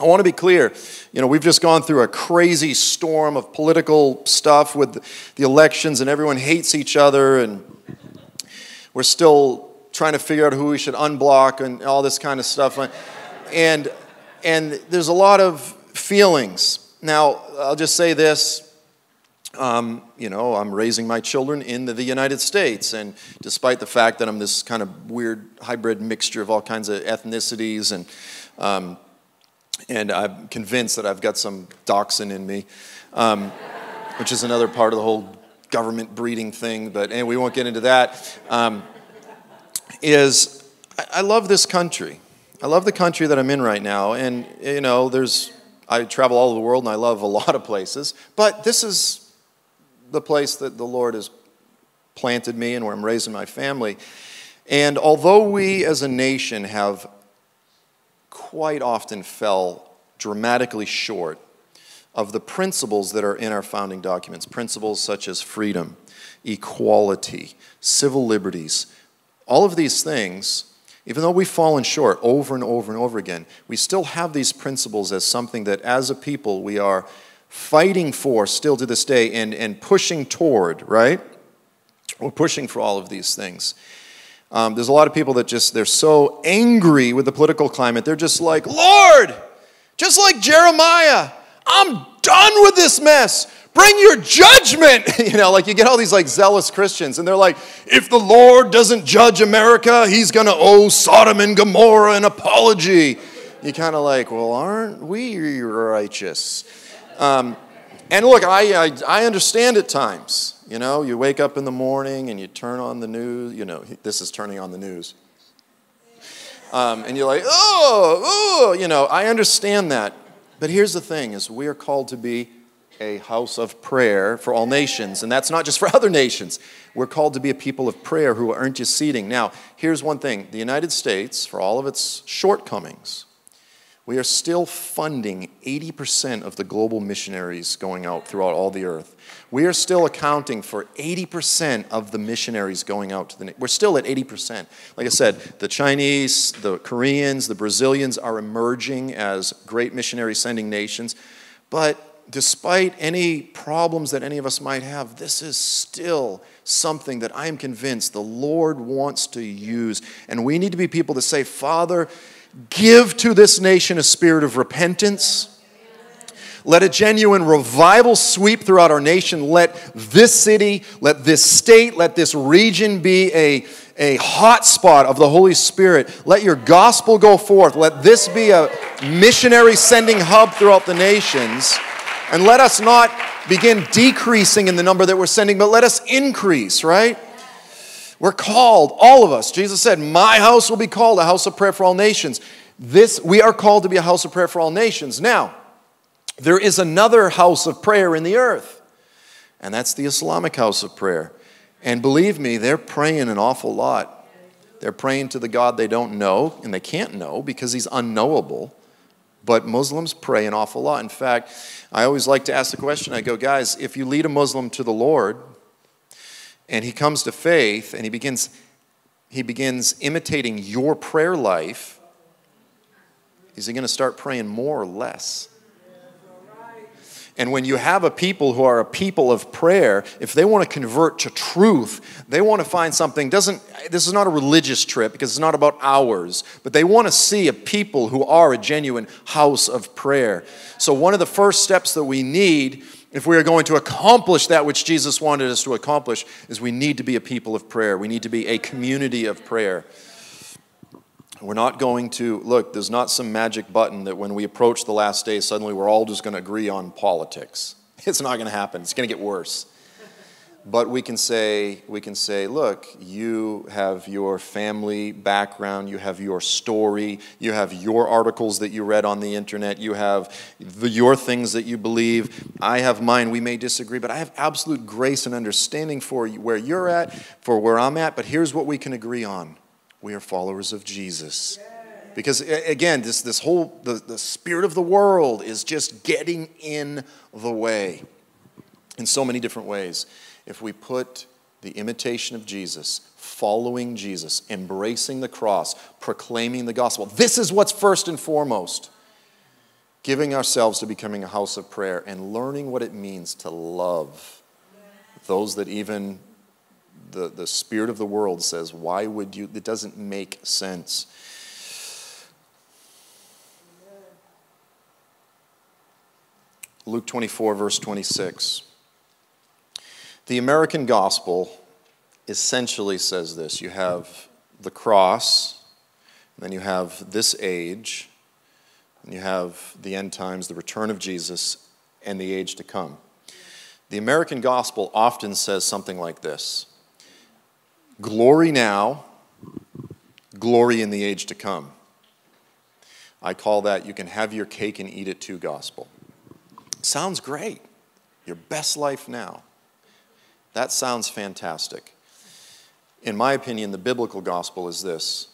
I want to be clear. You know, we've just gone through a crazy storm of political stuff with the elections, and everyone hates each other, and we're still trying to figure out who we should unblock and all this kind of stuff. And, and there's a lot of feelings. Now, I'll just say this. Um, you know, I'm raising my children in the, the, United States, and despite the fact that I'm this kind of weird hybrid mixture of all kinds of ethnicities, and um, and I'm convinced that I've got some dachshund in me, um, which is another part of the whole government breeding thing. But anyway, we won't get into that. Um, is I, I love this country. I love the country that I'm in right now, and you know, there's I travel all over the world and I love a lot of places, but this is the place that the Lord has planted me and where I'm raising my family. And although we as a nation have quite often fell dramatically short of the principles that are in our founding documents, principles such as freedom, equality, civil liberties, all of these things, even though we've fallen short over and over and over again, we still have these principles as something that as a people we are fighting for still to this day and, and pushing toward, right? We're pushing for all of these things. Um, there's a lot of people that just, they're so angry with the political climate. They're just like, Lord, just like Jeremiah, I'm done with this mess. Bring your judgment. (laughs) you know, like you get all these like zealous Christians, and they're like, if the Lord doesn't judge America, he's going to owe Sodom and Gomorrah an apology. You kind of like, well, aren't we righteous? Um, and look, I, I, I understand at times. You know, you wake up in the morning and you turn on the news. You know, this is turning on the news. Um, and you're like, oh, oh, you know, I understand that. But here's the thing is we are called to be a house of prayer for all nations. And that's not just for (laughs) other nations. We're called to be a people of prayer who aren't just seating. Now, here's one thing the United States, for all of its shortcomings, we are still funding 80% of the global missionaries going out throughout all the earth. We are still accounting for 80% of the missionaries going out to the. We're still at 80%. Like I said, the Chinese, the Koreans, the Brazilians are emerging as great missionary sending nations. But despite any problems that any of us might have, this is still something that I am convinced the Lord wants to use. And we need to be people to say, Father, give to this nation a spirit of repentance let a genuine revival sweep throughout our nation. Let this city, let this state, let this region be a, a hot spot of the Holy Spirit. Let your gospel go forth. Let this be a missionary sending hub throughout the nations. And let us not begin decreasing in the number that we're sending, but let us increase, right? We're called, all of us. Jesus said, My house will be called a house of prayer for all nations. This, we are called to be a house of prayer for all nations. Now, there is another house of prayer in the earth, and that's the Islamic house of prayer. And believe me, they're praying an awful lot. They're praying to the God they don't know, and they can't know because he's unknowable. But Muslims pray an awful lot. In fact, I always like to ask the question I go, guys, if you lead a Muslim to the Lord and he comes to faith and he begins, he begins imitating your prayer life, is he going to start praying more or less? And when you have a people who are a people of prayer, if they want to convert to truth, they want to find something doesn't this is not a religious trip because it's not about hours, but they want to see a people who are a genuine house of prayer. So one of the first steps that we need if we are going to accomplish that which Jesus wanted us to accomplish is we need to be a people of prayer. We need to be a community of prayer. We're not going to, look, there's not some magic button that when we approach the last day, suddenly we're all just going to agree on politics. (laughs) It's not going to happen. It's going to get worse. But we can say, we can say, look, you have your family background, you have your story, you have your articles that you read on the internet, you have the, your things that you believe. I have mine. We may disagree, but I have absolute grace and understanding for where you're at, for where I'm at. But here's what we can agree on we are followers of Jesus. Because again, this, this whole, the, the spirit of the world is just getting in the way in so many different ways. If we put the imitation of Jesus, following Jesus, embracing the cross, proclaiming the gospel, this is what's first and foremost. Giving ourselves to becoming a house of prayer and learning what it means to love those that even the, the spirit of the world says, why would you? It doesn't make sense. Luke 24, verse 26. The American gospel essentially says this you have the cross, then you have this age, and you have the end times, the return of Jesus, and the age to come. The American gospel often says something like this Glory now, glory in the age to come. I call that you can have your cake and eat it too gospel. Sounds great. Your best life now. That sounds fantastic. In my opinion, the biblical gospel is this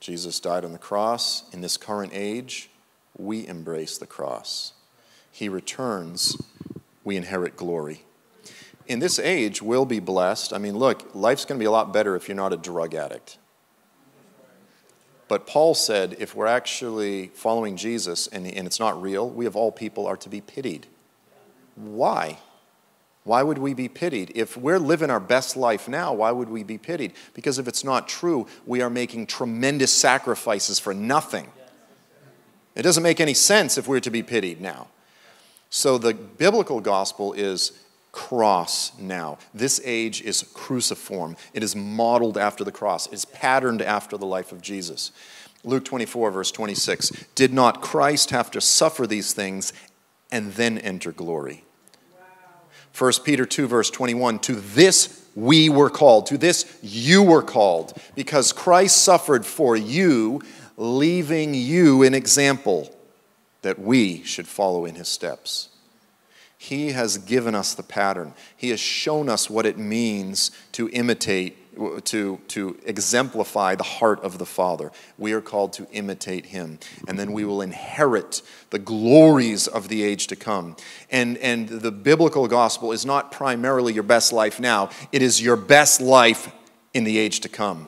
Jesus died on the cross. In this current age, we embrace the cross. He returns, we inherit glory. In this age, we'll be blessed. I mean, look, life's going to be a lot better if you're not a drug addict. But Paul said if we're actually following Jesus and, and it's not real, we of all people are to be pitied. Why? Why would we be pitied? If we're living our best life now, why would we be pitied? Because if it's not true, we are making tremendous sacrifices for nothing. It doesn't make any sense if we're to be pitied now. So the biblical gospel is cross now. This age is cruciform. It is modeled after the cross. It is patterned after the life of Jesus. Luke 24, verse 26. Did not Christ have to suffer these things and then enter glory? 1 Peter 2, verse 21 To this we were called, to this you were called, because Christ suffered for you, leaving you an example that we should follow in his steps. He has given us the pattern. He has shown us what it means to imitate to, to exemplify the heart of the Father. We are called to imitate Him. And then we will inherit the glories of the age to come. And, and the biblical gospel is not primarily your best life now, it is your best life in the age to come.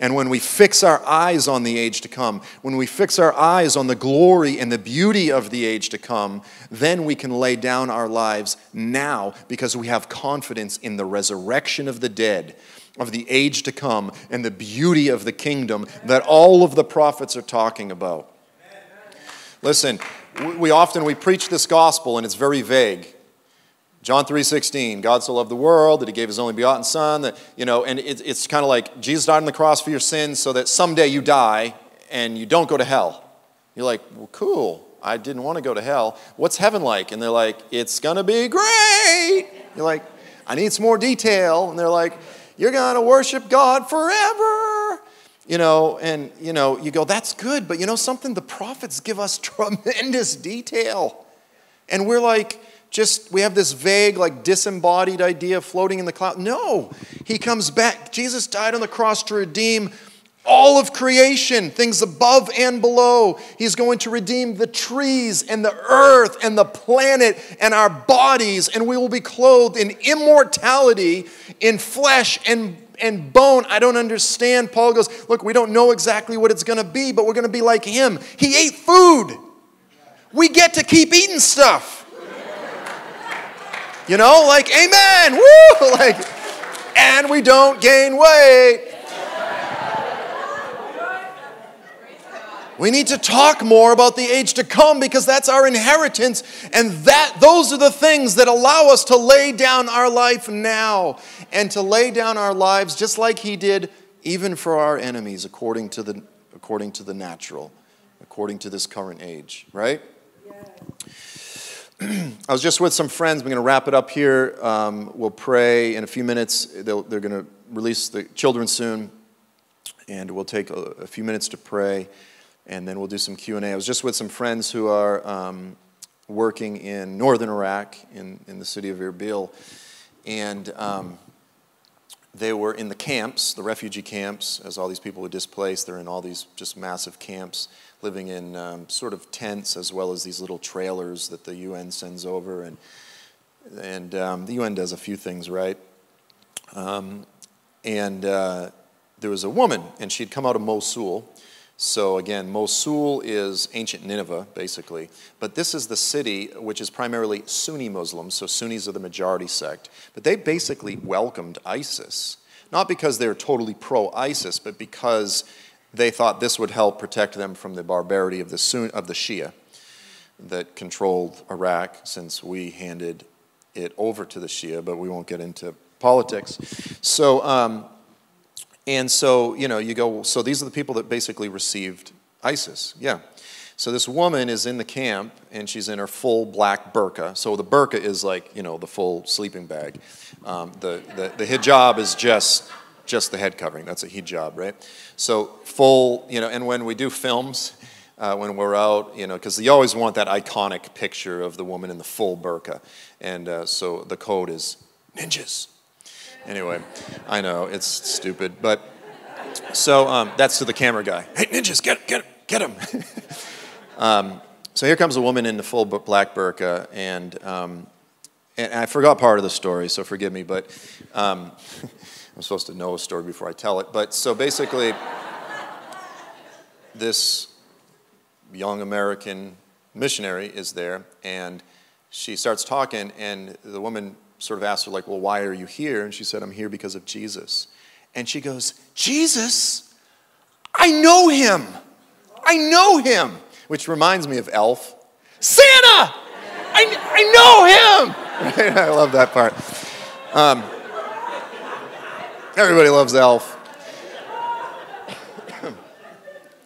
And when we fix our eyes on the age to come, when we fix our eyes on the glory and the beauty of the age to come, then we can lay down our lives now because we have confidence in the resurrection of the dead of the age to come and the beauty of the kingdom that all of the prophets are talking about. Listen, we often we preach this gospel and it's very vague. John 3:16, God so loved the world that he gave his only begotten son that, you know, and it, it's kind of like Jesus died on the cross for your sins so that someday you die and you don't go to hell. You're like, well, cool. I didn't want to go to hell. What's heaven like? And they're like, it's going to be great. You're like, I need some more detail. And they're like, you're going to worship God forever. You know, and, you know, you go, that's good. But you know something? The prophets give us (laughs) tremendous detail. And we're like, just, we have this vague, like disembodied idea floating in the cloud. No, he comes back. Jesus died on the cross to redeem all of creation, things above and below. He's going to redeem the trees and the earth and the planet and our bodies, and we will be clothed in immortality, in flesh and, and bone. I don't understand. Paul goes, Look, we don't know exactly what it's going to be, but we're going to be like him. He ate food. We get to keep eating stuff. You know, like, amen, woo, (laughs) like, and we don't gain weight. We need to talk more about the age to come because that's our inheritance and that those are the things that allow us to lay down our life now and to lay down our lives just like he did even for our enemies according to the according to the natural according to this current age, right? (clears throat) I was just with some friends. We're going to wrap it up here. Um, we'll pray in a few minutes. They'll, they're going to release the children soon, and we'll take a, a few minutes to pray and then we'll do some q&a i was just with some friends who are um, working in northern iraq in, in the city of erbil and um, they were in the camps the refugee camps as all these people were displaced they're in all these just massive camps living in um, sort of tents as well as these little trailers that the un sends over and, and um, the un does a few things right um, and uh, there was a woman and she'd come out of mosul so again, Mosul is ancient Nineveh, basically. But this is the city which is primarily Sunni Muslims, so Sunnis are the majority sect. But they basically welcomed ISIS, not because they're totally pro ISIS, but because they thought this would help protect them from the barbarity of the, Sun- of the Shia that controlled Iraq since we handed it over to the Shia, but we won't get into politics. So, um, and so, you know, you go, so these are the people that basically received ISIS. Yeah. So this woman is in the camp and she's in her full black burqa. So the burqa is like, you know, the full sleeping bag. Um, the, the, the hijab is just, just the head covering. That's a hijab, right? So full, you know, and when we do films, uh, when we're out, you know, because you always want that iconic picture of the woman in the full burqa. And uh, so the code is ninjas. Anyway, I know it's stupid, but so um, that's to the camera guy. Hey, ninjas, get get get him. (laughs) um, so here comes a woman in the full black burqa, and um, and I forgot part of the story, so forgive me, but um, (laughs) I'm supposed to know a story before I tell it. But so basically, this young American missionary is there, and she starts talking, and the woman sort of asks her, like, well, why are you here? And she said, I'm here because of Jesus. And she goes, Jesus? I know him. I know him. Which reminds me of Elf. Santa! I, I know him! (laughs) I love that part. Um, everybody loves Elf.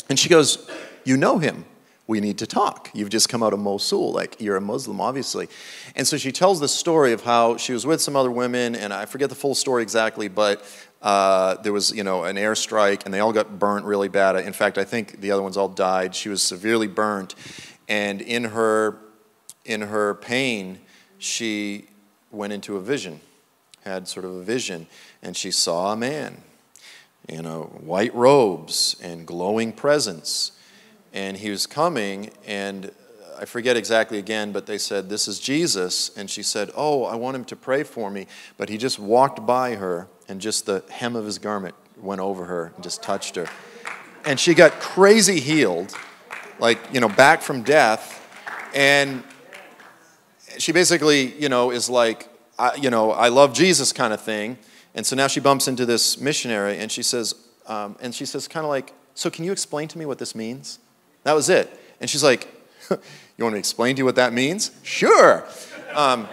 and she goes, You know him we need to talk. You've just come out of Mosul, like you're a Muslim, obviously. And so she tells the story of how she was with some other women, and I forget the full story exactly, but uh, there was, you know, an airstrike, and they all got burnt really bad. In fact, I think the other ones all died. She was severely burnt, and in her, in her pain, she went into a vision, had sort of a vision, and she saw a man, you uh, know, white robes and glowing presence and he was coming, and I forget exactly again, but they said, This is Jesus. And she said, Oh, I want him to pray for me. But he just walked by her, and just the hem of his garment went over her and just touched her. And she got crazy healed, like, you know, back from death. And she basically, you know, is like, you know, I love Jesus kind of thing. And so now she bumps into this missionary, and she says, um, and she says, kind of like, so can you explain to me what this means? That was it. And she's like, (laughs) You want me to explain to you what that means? Sure. Um,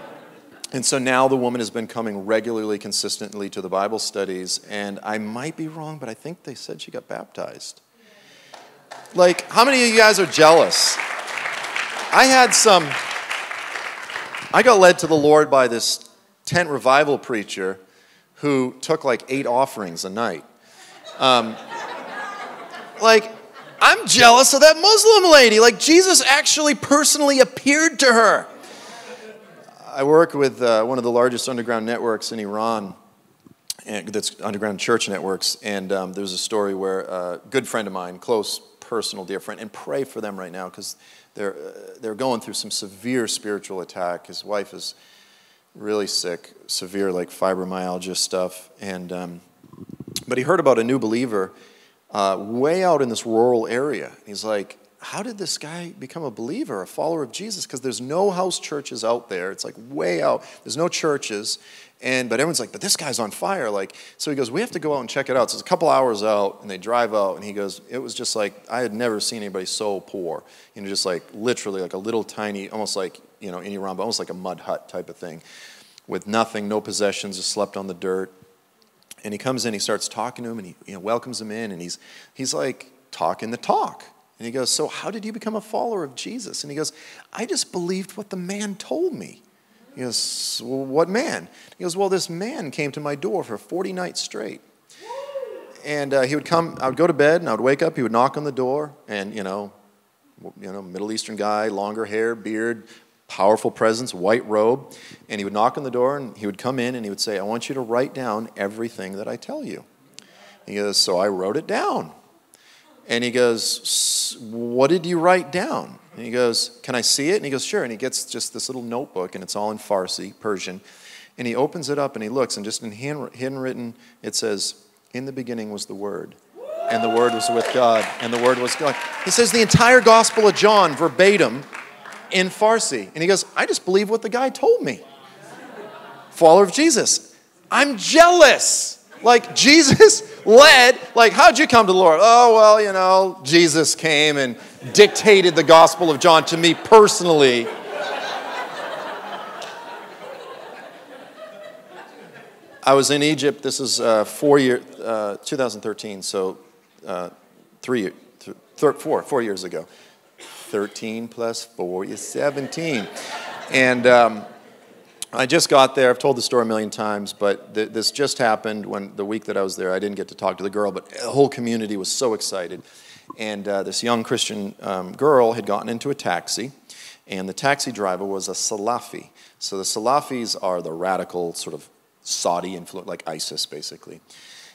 and so now the woman has been coming regularly, consistently to the Bible studies. And I might be wrong, but I think they said she got baptized. Like, how many of you guys are jealous? I had some, I got led to the Lord by this tent revival preacher who took like eight offerings a night. Um, like, I'm jealous of that Muslim lady. Like, Jesus actually personally appeared to her. I work with uh, one of the largest underground networks in Iran, and that's underground church networks. And um, there's a story where a good friend of mine, close, personal, dear friend, and pray for them right now because they're, uh, they're going through some severe spiritual attack. His wife is really sick, severe, like fibromyalgia stuff. And, um, but he heard about a new believer uh, way out in this rural area. He's like, how did this guy become a believer, a follower of Jesus? Because there's no house churches out there. It's like way out. There's no churches. And but everyone's like, but this guy's on fire. Like, so he goes, we have to go out and check it out. So it's a couple hours out, and they drive out, and he goes, it was just like I had never seen anybody so poor. You know, just like literally like a little tiny, almost like you know Iran, but almost like a mud hut type of thing, with nothing, no possessions, just slept on the dirt. And he comes in, he starts talking to him, and he you know, welcomes him in, and he's, he's like talking the talk. And he goes, So, how did you become a follower of Jesus? And he goes, I just believed what the man told me. He goes, Well, what man? He goes, Well, this man came to my door for 40 nights straight. And uh, he would come, I would go to bed, and I would wake up, he would knock on the door, and, you know, you know, Middle Eastern guy, longer hair, beard, powerful presence, white robe, and he would knock on the door and he would come in and he would say, I want you to write down everything that I tell you. He goes, So I wrote it down. And he goes, What did you write down? And he goes, Can I see it? And he goes, Sure. And he gets just this little notebook and it's all in Farsi, Persian. And he opens it up and he looks, and just in hand, handwritten, it says, In the beginning was the Word. And the Word was with God, and the Word was God. He says the entire Gospel of John verbatim in Farsi. And he goes, I just believe what the guy told me. Follower of Jesus. I'm jealous. Like Jesus (laughs) led, like, how'd you come to the Lord? Oh, well, you know, Jesus came and dictated the Gospel of John to me personally. I was in Egypt. This is uh, four year, uh, 2013, so uh, three, th- four, four years ago. 13 plus 4 is 17. And um, I just got there. I've told the story a million times, but th- this just happened when the week that I was there. I didn't get to talk to the girl, but the whole community was so excited. And uh, this young Christian um, girl had gotten into a taxi, and the taxi driver was a Salafi. So the Salafis are the radical, sort of Saudi influence, like ISIS, basically.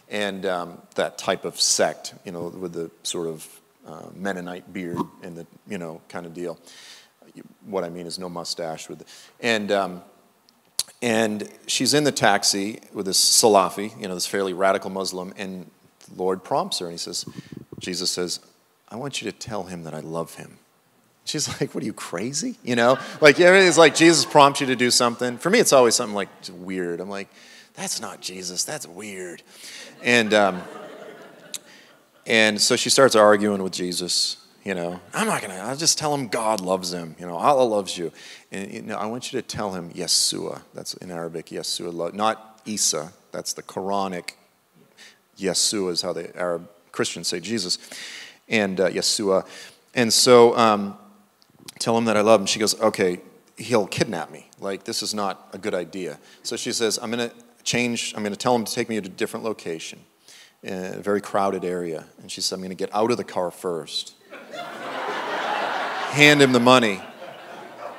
And um, that type of sect, you know, with the sort of uh, Mennonite beard and the, you know, kind of deal. What I mean is no mustache with, the, and um, and she's in the taxi with this Salafi, you know, this fairly radical Muslim, and the Lord prompts her, and he says, Jesus says, I want you to tell him that I love him. She's (laughs) like, What are you, crazy? You know? Like, everything's like Jesus prompts you to do something. For me, it's always something like weird. I'm like, That's not Jesus. That's weird. And, um, and so she starts arguing with Jesus. You know, I'm not gonna. I'll just tell him God loves him. You know, Allah loves you, and you know, I want you to tell him Yeshua. That's in Arabic, Yeshua, not Isa. That's the Quranic. Yeshua is how the Arab Christians say Jesus, and uh, Yeshua. And so, um, tell him that I love him. She goes, okay, he'll kidnap me. Like this is not a good idea. So she says, I'm gonna change. I'm gonna tell him to take me to a different location, a very crowded area. And she said, I'm gonna get out of the car first (laughs) hand him the money,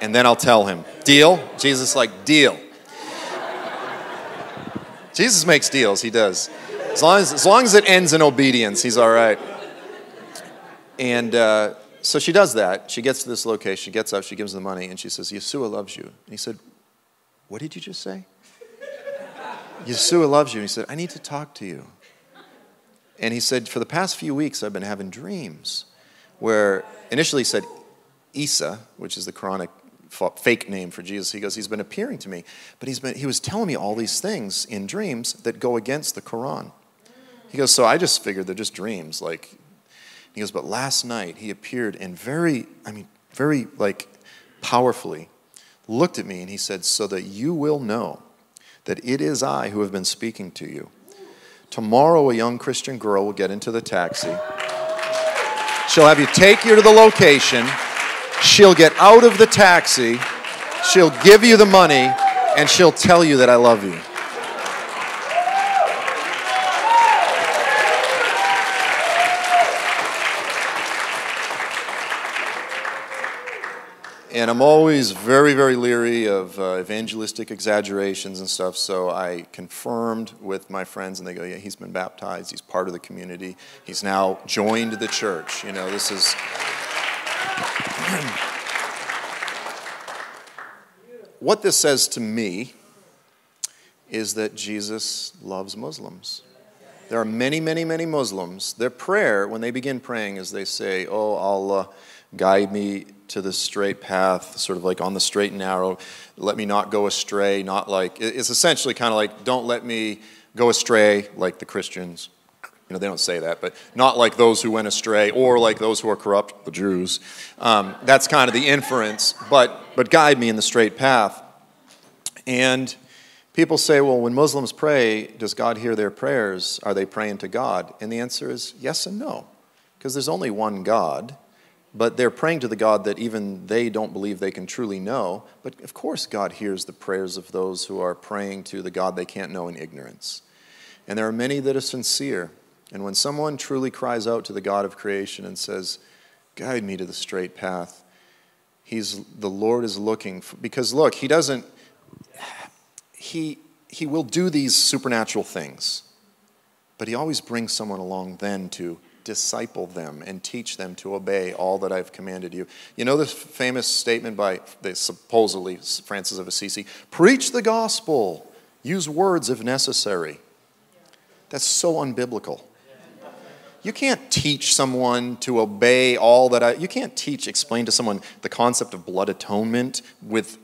and then I'll tell him. Deal? Jesus, like, deal. Jesus makes deals, he does. As long as, as long as it ends in obedience, he's all right. And uh, so she does that. She gets to this location, she gets up, she gives him the money, and she says, Yeshua loves you. And he said, What did you just say? Yeshua loves you. And he said, I need to talk to you. And he said, For the past few weeks, I've been having dreams where initially he said, Isa, which is the Quranic fake name for Jesus, he goes, He's been appearing to me. But he's been, he was telling me all these things in dreams that go against the Quran. He goes, So I just figured they're just dreams. Like, he goes, But last night he appeared and very, I mean, very like powerfully looked at me and he said, So that you will know that it is I who have been speaking to you. Tomorrow, a young Christian girl will get into the taxi. She'll have you take you to the location. She'll get out of the taxi, she'll give you the money, and she'll tell you that I love you. And I'm always very, very leery of uh, evangelistic exaggerations and stuff. So I confirmed with my friends, and they go, Yeah, he's been baptized. He's part of the community. He's now joined the church. You know, this is. (clears throat) what this says to me is that Jesus loves Muslims. There are many, many, many Muslims. Their prayer, when they begin praying, is they say, Oh, Allah, guide me to the straight path, sort of like on the straight and narrow. Let me not go astray, not like, it's essentially kind of like, don't let me go astray like the Christians. You know, they don't say that, but not like those who went astray or like those who are corrupt, the Jews. Um, that's kind of the inference, but, but guide me in the straight path. And people say, well, when Muslims pray, does God hear their prayers? Are they praying to God? And the answer is yes and no, because there's only one God, but they're praying to the God that even they don't believe they can truly know. But of course, God hears the prayers of those who are praying to the God they can't know in ignorance. And there are many that are sincere. And when someone truly cries out to the God of creation and says, Guide me to the straight path, he's, the Lord is looking. For, because look, he doesn't, he, he will do these supernatural things, but he always brings someone along then to disciple them and teach them to obey all that I've commanded you. You know this famous statement by the supposedly Francis of Assisi preach the gospel, use words if necessary. That's so unbiblical. You can't teach someone to obey all that I, you can't teach, explain to someone the concept of blood atonement with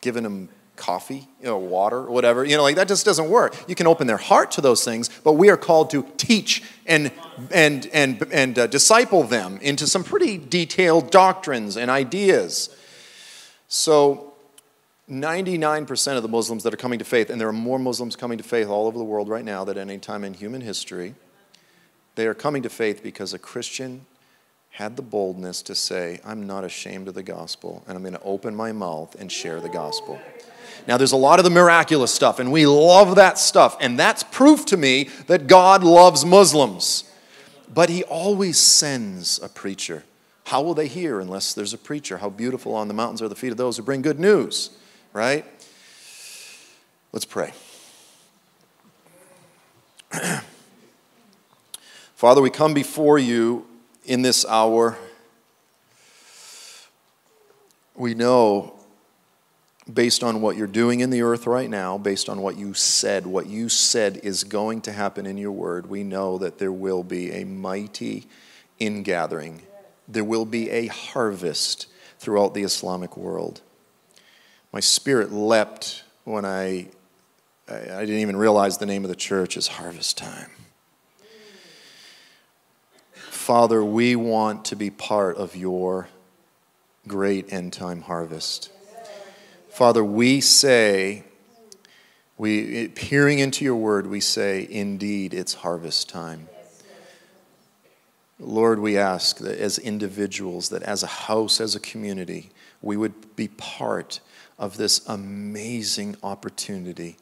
giving them coffee, you know, water, or whatever. You know, like that just doesn't work. You can open their heart to those things, but we are called to teach and and and and uh, disciple them into some pretty detailed doctrines and ideas. So. 99% of the Muslims that are coming to faith, and there are more Muslims coming to faith all over the world right now than any time in human history, they are coming to faith because a Christian had the boldness to say, I'm not ashamed of the gospel, and I'm going to open my mouth and share the gospel. Now, there's a lot of the miraculous stuff, and we love that stuff, and that's proof to me that God loves Muslims. But He always sends a preacher. How will they hear unless there's a preacher? How beautiful on the mountains are the feet of those who bring good news, right? Let's pray. (clears throat) Father, we come before you in this hour. We know, based on what you're doing in the earth right now, based on what you said, what you said is going to happen in your word, we know that there will be a mighty ingathering. There will be a harvest throughout the Islamic world. My spirit leapt when I, I, I didn't even realize the name of the church is Harvest Time. Father, we want to be part of your great end time harvest. Father, we say, we peering into your word, we say, indeed, it's harvest time. Lord, we ask that as individuals, that as a house, as a community, we would be part of this amazing opportunity.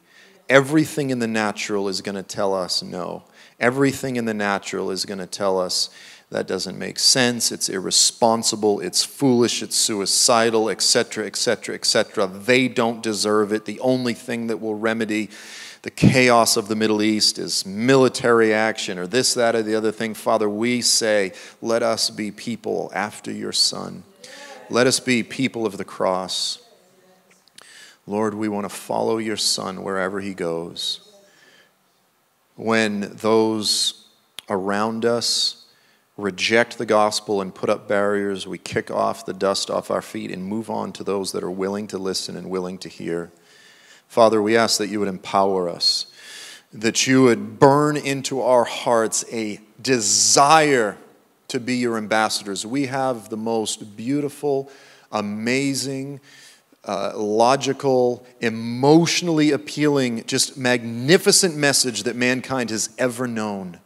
Everything in the natural is going to tell us no. Everything in the natural is going to tell us that doesn't make sense, it's irresponsible, it's foolish, it's suicidal, etc., etc., etc. They don't deserve it. The only thing that will remedy the chaos of the Middle East is military action or this, that, or the other thing. Father, we say, let us be people after your Son. Let us be people of the cross. Lord, we want to follow your Son wherever he goes. When those around us reject the gospel and put up barriers, we kick off the dust off our feet and move on to those that are willing to listen and willing to hear. Father, we ask that you would empower us, that you would burn into our hearts a desire to be your ambassadors. We have the most beautiful, amazing, uh, logical, emotionally appealing, just magnificent message that mankind has ever known.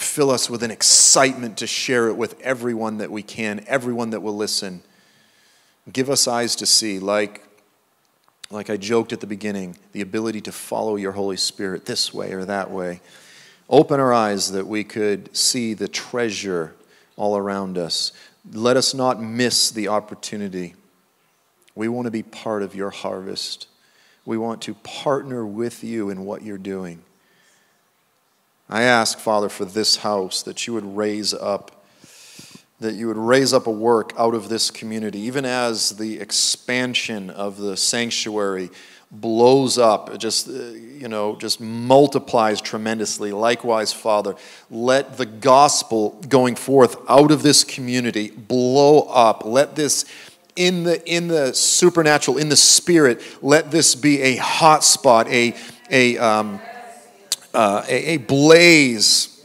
Fill us with an excitement to share it with everyone that we can, everyone that will listen. Give us eyes to see, like, like I joked at the beginning, the ability to follow your Holy Spirit this way or that way. Open our eyes that we could see the treasure all around us. Let us not miss the opportunity we want to be part of your harvest. We want to partner with you in what you're doing. I ask, Father, for this house that you would raise up that you would raise up a work out of this community, even as the expansion of the sanctuary blows up, just, uh, you know, just multiplies tremendously. Likewise, Father, let the gospel going forth out of this community blow up. Let this in the, in the supernatural, in the spirit, let this be a hot spot, a, a, um, uh, a, a blaze,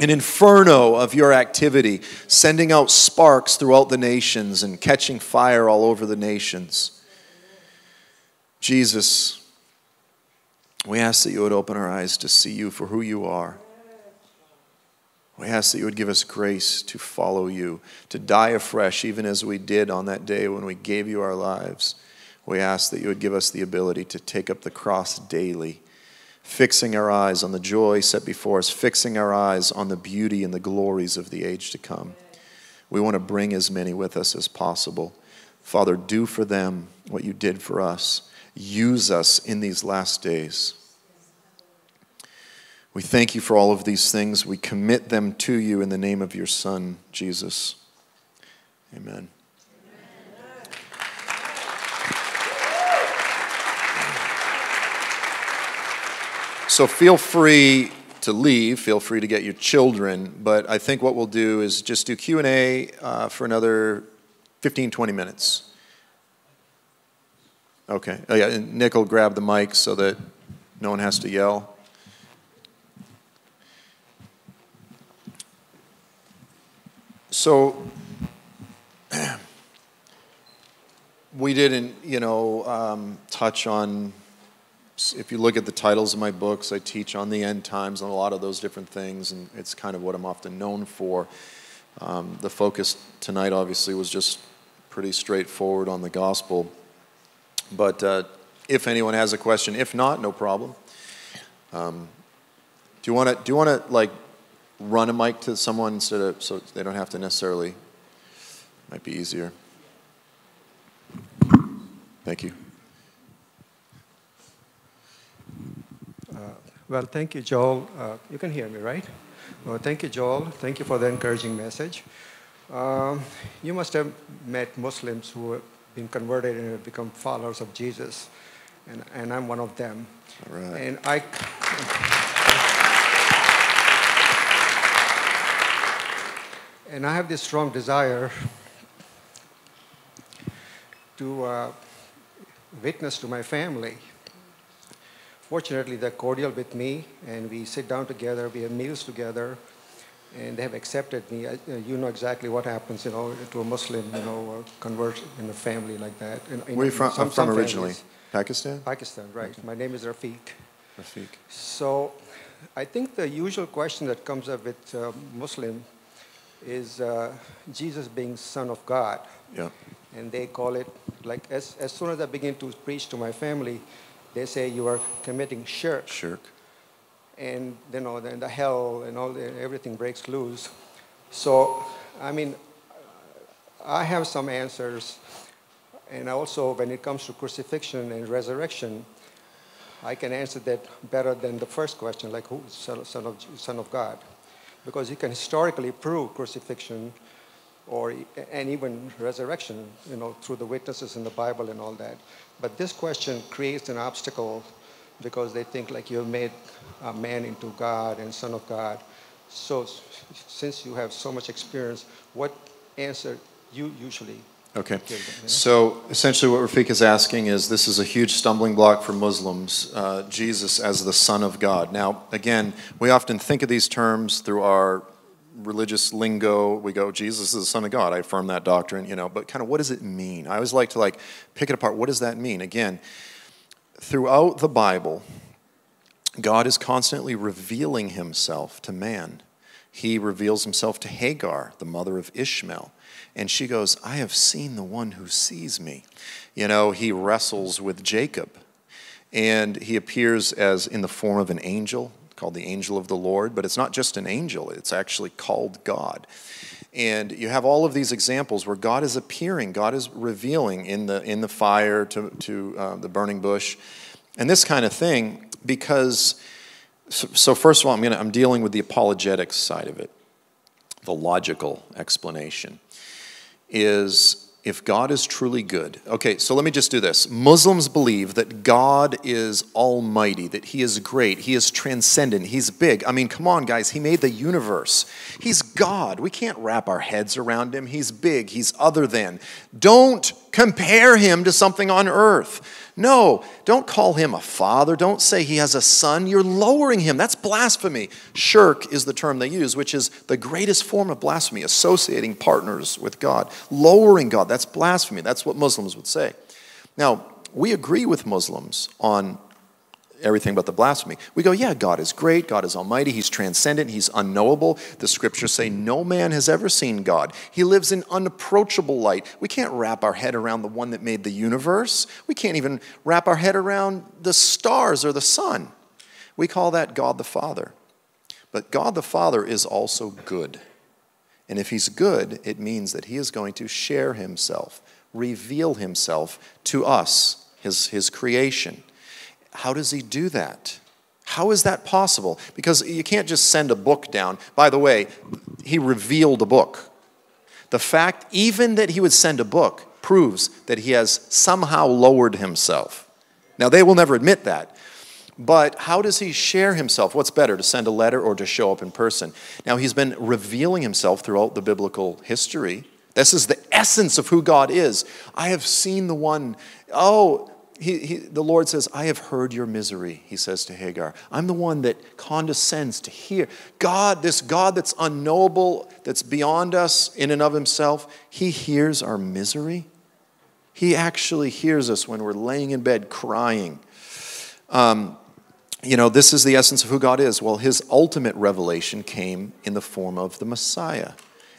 an inferno of your activity, sending out sparks throughout the nations and catching fire all over the nations. Jesus, we ask that you would open our eyes to see you for who you are. We ask that you would give us grace to follow you, to die afresh, even as we did on that day when we gave you our lives. We ask that you would give us the ability to take up the cross daily, fixing our eyes on the joy set before us, fixing our eyes on the beauty and the glories of the age to come. We want to bring as many with us as possible. Father, do for them what you did for us. Use us in these last days. We thank you for all of these things. We commit them to you in the name of your Son, Jesus. Amen. So feel free to leave. Feel free to get your children. But I think what we'll do is just do Q and A uh, for another 15, 20 minutes. Okay. Oh, yeah. And Nick will grab the mic so that no one has to yell. So (clears throat) we didn't, you know, um, touch on. If you look at the titles of my books, I teach on the end times and a lot of those different things, and it's kind of what I'm often known for. Um, the focus tonight, obviously, was just pretty straightforward on the gospel. But uh, if anyone has a question, if not, no problem. Um, do you want to? Do you want to like run a mic to someone instead of so they don't have to necessarily might be easier thank you uh, Well, thank you, Joel. Uh, you can hear me, right? Well, thank you, Joel. Thank you for the encouraging message. Um, you must have met Muslims who have been converted and have become followers of Jesus, and, and I'm one of them. All right. And I. And I have this strong desire to uh, witness to my family. Fortunately, they're cordial with me, and we sit down together, we have meals together, and they have accepted me. I, uh, you know exactly what happens, you know, to a Muslim, you know, convert in a family like that. In, in, Where are you from, some- I'm from originally? families. Pakistan? Pakistan, right. My name is Rafiq. Rafiq. So I think the usual question that comes up with uh, Muslim is uh, Jesus being Son of God. Yeah. And they call it, like, as, as soon as I begin to preach to my family, they say you are committing shirk. Shirk. And, you know, then the hell and all, the, everything breaks loose. So, I mean, I have some answers. And also, when it comes to crucifixion and resurrection, I can answer that better than the first question, like who son of son of God, because you can historically prove crucifixion, or and even resurrection, you know, through the witnesses in the Bible and all that. But this question creates an obstacle, because they think like you've made a man into God and son of God. So, since you have so much experience, what answer you usually Okay. give them? yeah? So essentially, what Rafiq is asking is this is a huge stumbling block for Muslims uh, Jesus as the Son of God. Now, again, we often think of these terms through our religious lingo. We go, Jesus is the Son of God. I affirm that doctrine, you know, but kind of what does it mean? I always like to like pick it apart. What does that mean? Again, throughout the Bible, God is constantly revealing himself to man. He reveals himself to Hagar, the mother of Ishmael. And she goes, I have seen the one who sees me. You know, he wrestles with Jacob. And he appears as in the form of an angel called the angel of the Lord, but it's not just an angel, it's actually called God. And you have all of these examples where God is appearing, God is revealing in the, in the fire to, to uh, the burning bush, and this kind of thing, because, so, so first of all, I'm, gonna, I'm dealing with the apologetics side of it, the logical explanation is if God is truly good. Okay, so let me just do this. Muslims believe that God is almighty, that He is great, He is transcendent, He's big. I mean, come on, guys, He made the universe. He's God. We can't wrap our heads around Him. He's big, He's other than. Don't compare Him to something on earth. No, don't call him a father. Don't say he has a son. You're lowering him. That's blasphemy. Shirk is the term they use, which is the greatest form of blasphemy, associating partners with God, lowering God. That's blasphemy. That's what Muslims would say. Now, we agree with Muslims on everything but the blasphemy. We go, yeah, God is great, God is almighty, He's transcendent, He's unknowable. The scriptures say no man has ever seen God. He lives in unapproachable light. We can't wrap our head around the one that made the universe. We can't even wrap our head around the stars or the sun. We call that God the Father. But God the Father is also good. And if He's good, it means that He is going to share Himself, reveal Himself to us, His, his creation. How does he do that? How is that possible? Because you can't just send a book down. By the way, he revealed a book. The fact, even that he would send a book, proves that he has somehow lowered himself. Now, they will never admit that. But how does he share himself? What's better, to send a letter or to show up in person? Now, he's been revealing himself throughout the biblical history. This is the essence of who God is. I have seen the one, oh, he, he, the Lord says, I have heard your misery, he says to Hagar. I'm the one that condescends to hear. God, this God that's unknowable, that's beyond us in and of himself, he hears our misery. He actually hears us when we're laying in bed crying. Um, you know, this is the essence of who God is. Well, his ultimate revelation came in the form of the Messiah.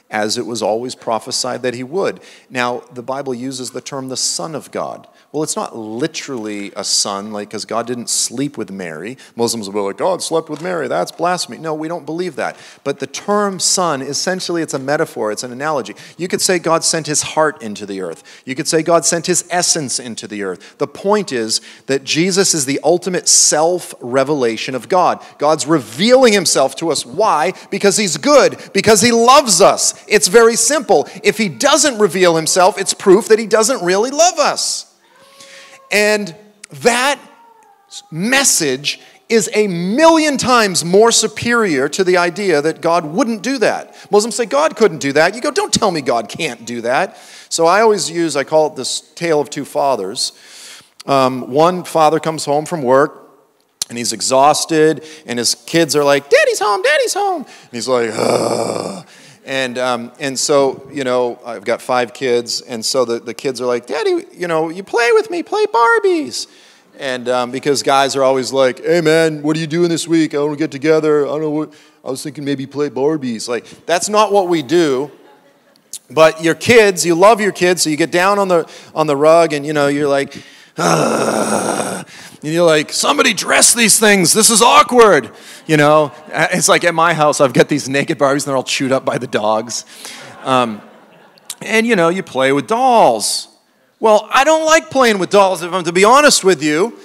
as it was always prophesied that he would. Now, the Bible uses the term the Son of God. Well, it's not literally a son, like, because God didn't sleep with Mary. Muslims will be like, God slept with Mary, that's blasphemy. No, we don't believe that. But the term son, essentially, it's a metaphor, it's an analogy. You could say God sent his heart into the earth, you could say God sent his essence into the earth. The point is that Jesus is the ultimate self revelation of God. God's revealing himself to us. Why? Because he's good, because he loves us. It's very simple. If he doesn't reveal himself, it's proof that he doesn't really love us. And that message is a million times more superior to the idea that God wouldn't do that. Muslims say God couldn't do that. You go, don't tell me God can't do that. So I always use, I call it this tale of two fathers. Um, one father comes home from work and he's exhausted, and his kids are like, Daddy's home, Daddy's home. And he's like, Ugh. And, um, and so, you know, I've got five kids, and so the, the kids are like, Daddy, you know, you play with me, play Barbies. And um, because guys are always like, hey man, what are you doing this week? I want to get together. I don't know what, I was thinking maybe play Barbies. Like, that's not what we do. But your kids, you love your kids, so you get down on the, on the rug and, you know, you're like, ah. And you're like, somebody dress these things. This is awkward. You know, it's like at my house, I've got these naked Barbies and they're all chewed up by the dogs. Um, and you know, you play with dolls. Well, I don't like playing with dolls, if I'm to be honest with you,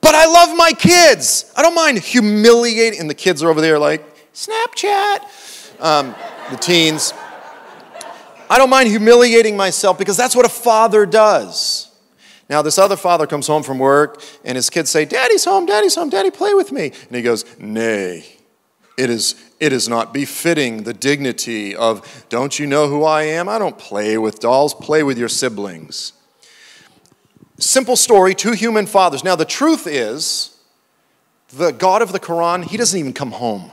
but I love my kids. I don't mind humiliating, and the kids are over there like, Snapchat, um, the teens. I don't mind humiliating myself because that's what a father does. Now, this other father comes home from work, and his kids say, Daddy's home, Daddy's home, Daddy, play with me. And he goes, Nay, it is, it is not befitting the dignity of, Don't you know who I am? I don't play with dolls, play with your siblings. Simple story two human fathers. Now, the truth is, the God of the Quran, he doesn't even come home.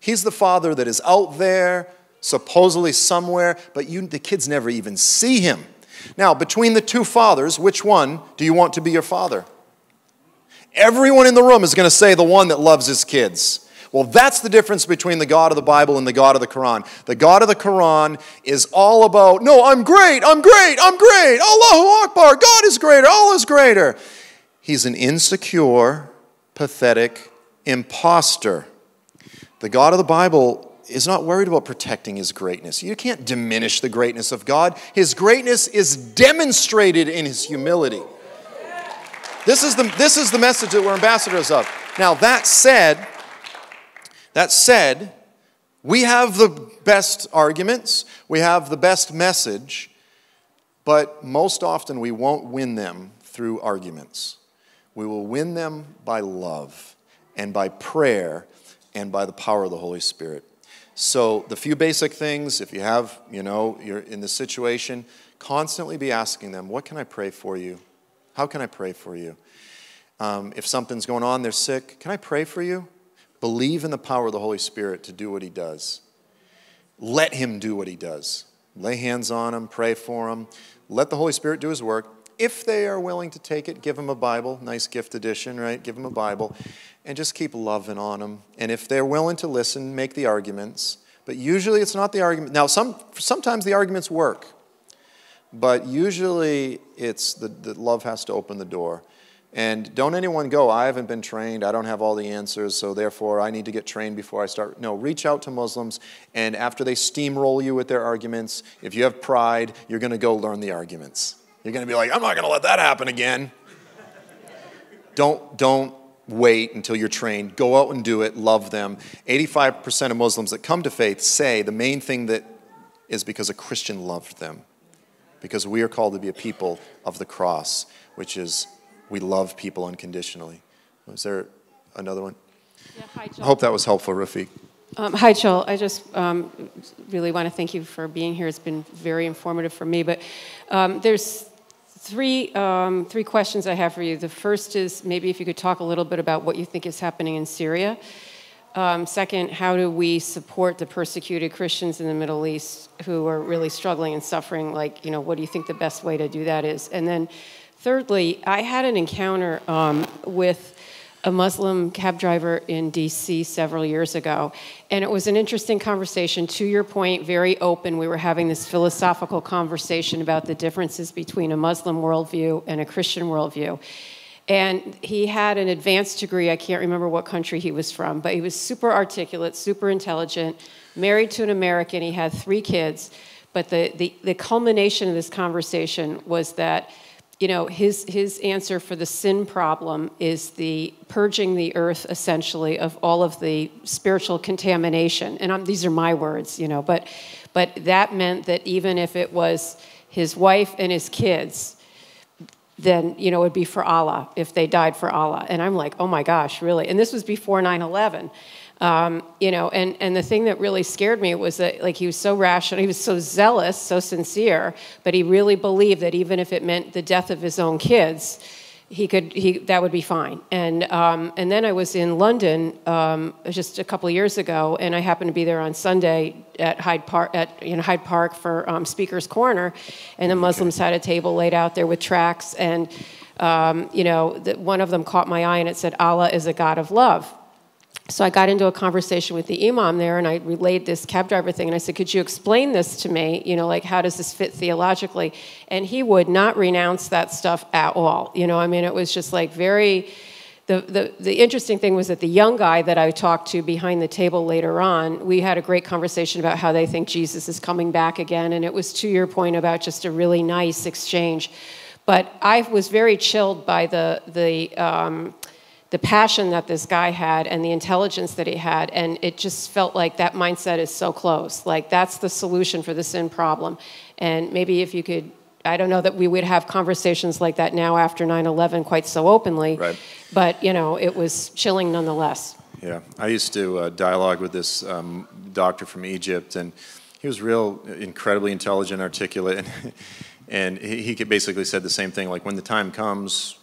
He's the father that is out there, supposedly somewhere, but you, the kids never even see him. Now, between the two fathers, which one do you want to be your father? Everyone in the room is going to say the one that loves his kids. Well, that's the difference between the God of the Bible and the God of the Quran. The God of the Quran is all about, no, I'm great, I'm great, I'm great, Allahu Akbar, God is greater, Allah is greater. He's an insecure, pathetic impostor. The God of the Bible is not worried about protecting his greatness. You can't diminish the greatness of God. His greatness is demonstrated in his humility. This is the, this is the message that we're ambassadors of. Now, that said, that said, we have the best arguments, we have the best message, but most often we won't win them through arguments. We will win them by love and by prayer and by the power of the Holy Spirit. So, the few basic things, if you have, you know, you're in this situation, constantly be asking them, What can I pray for you? How can I pray for you? Um, if something's going on, they're sick, can I pray for you? Believe in the power of the Holy Spirit to do what He does. Let Him do what He does. Lay hands on them, pray for them. Let the Holy Spirit do His work. If they are willing to take it, give them a Bible, nice gift edition, right? Give them a Bible, and just keep loving on them. And if they're willing to listen, make the arguments. But usually it's not the argument. Now, some, sometimes the arguments work, but usually it's the, the love has to open the door. And don't anyone go, I haven't been trained, I don't have all the answers, so therefore I need to get trained before I start. No, reach out to Muslims, and after they steamroll you with their arguments, if you have pride, you're going to go learn the arguments. You're going to be like, I'm not going to let that happen again. don't, don't wait until you're trained. Go out and do it. Love them. 85% of Muslims that come to faith say the main thing that is because a Christian loved them. Because we are called to be a people of the cross, which is we love people unconditionally. Was there another one? Yeah, hi, I hope that was helpful, Rafiq. Um, hi, Joel. I just um, really want to thank you for being here. It's been very informative for me. But um, there's Three, um, three questions I have for you. The first is maybe if you could talk a little bit about what you think is happening in Syria. Um, second, how do we support the persecuted Christians in the Middle East who are really struggling and suffering? Like, you know, what do you think the best way to do that is? And then, thirdly, I had an encounter um, with a Muslim cab driver in DC several years ago. And it was an interesting conversation. To your point, very open. We were having this philosophical conversation about the differences between a Muslim worldview and a Christian worldview. And he had an advanced degree. I can't remember what country he was from, but he was super articulate, super intelligent, married to an American. He had three kids. But the, the, the culmination of this conversation was that you know, his, his answer for the sin problem is the purging the earth essentially of all of the spiritual contamination. And I'm, these are my words, you know, but, but that meant that even if it was his wife and his kids, then, you know, it would be for Allah if they died for Allah. And I'm like, oh my gosh, really? And this was before 9 11. Um, you know, and, and the thing that really scared me was that like he was so rational, he was so zealous, so sincere, but he really believed that even if it meant the death of his own kids, he could he that would be fine. And um, and then I was in London um, just a couple of years ago, and I happened to be there on Sunday at Hyde Park at you know Hyde Park for um, Speaker's Corner, and the Muslims had a table laid out there with tracts, and um, you know the, one of them caught my eye, and it said Allah is a God of love. So I got into a conversation with the imam there, and I relayed this cab driver thing, and I said, "Could you explain this to me? You know, like how does this fit theologically?" And he would not renounce that stuff at all. You know, I mean, it was just like very. The, the, the interesting thing was that the young guy that I talked to behind the table later on, we had a great conversation about how they think Jesus is coming back again, and it was to your point about just a really nice exchange. But I was very chilled by the the. Um, the passion that this guy had and the intelligence that he had and it just felt like that mindset is so close. Like that's the solution for the sin problem. And maybe if you could i don't know that we would have conversations like that now after 9-11 quite so openly right. but you know it was chilling nonetheless. Yeah. I used to uh, dialogue with this um, doctor from egypt and he was real incredibly intelligent articulate and, (laughs) and he, he basically said the same thing like when the time comes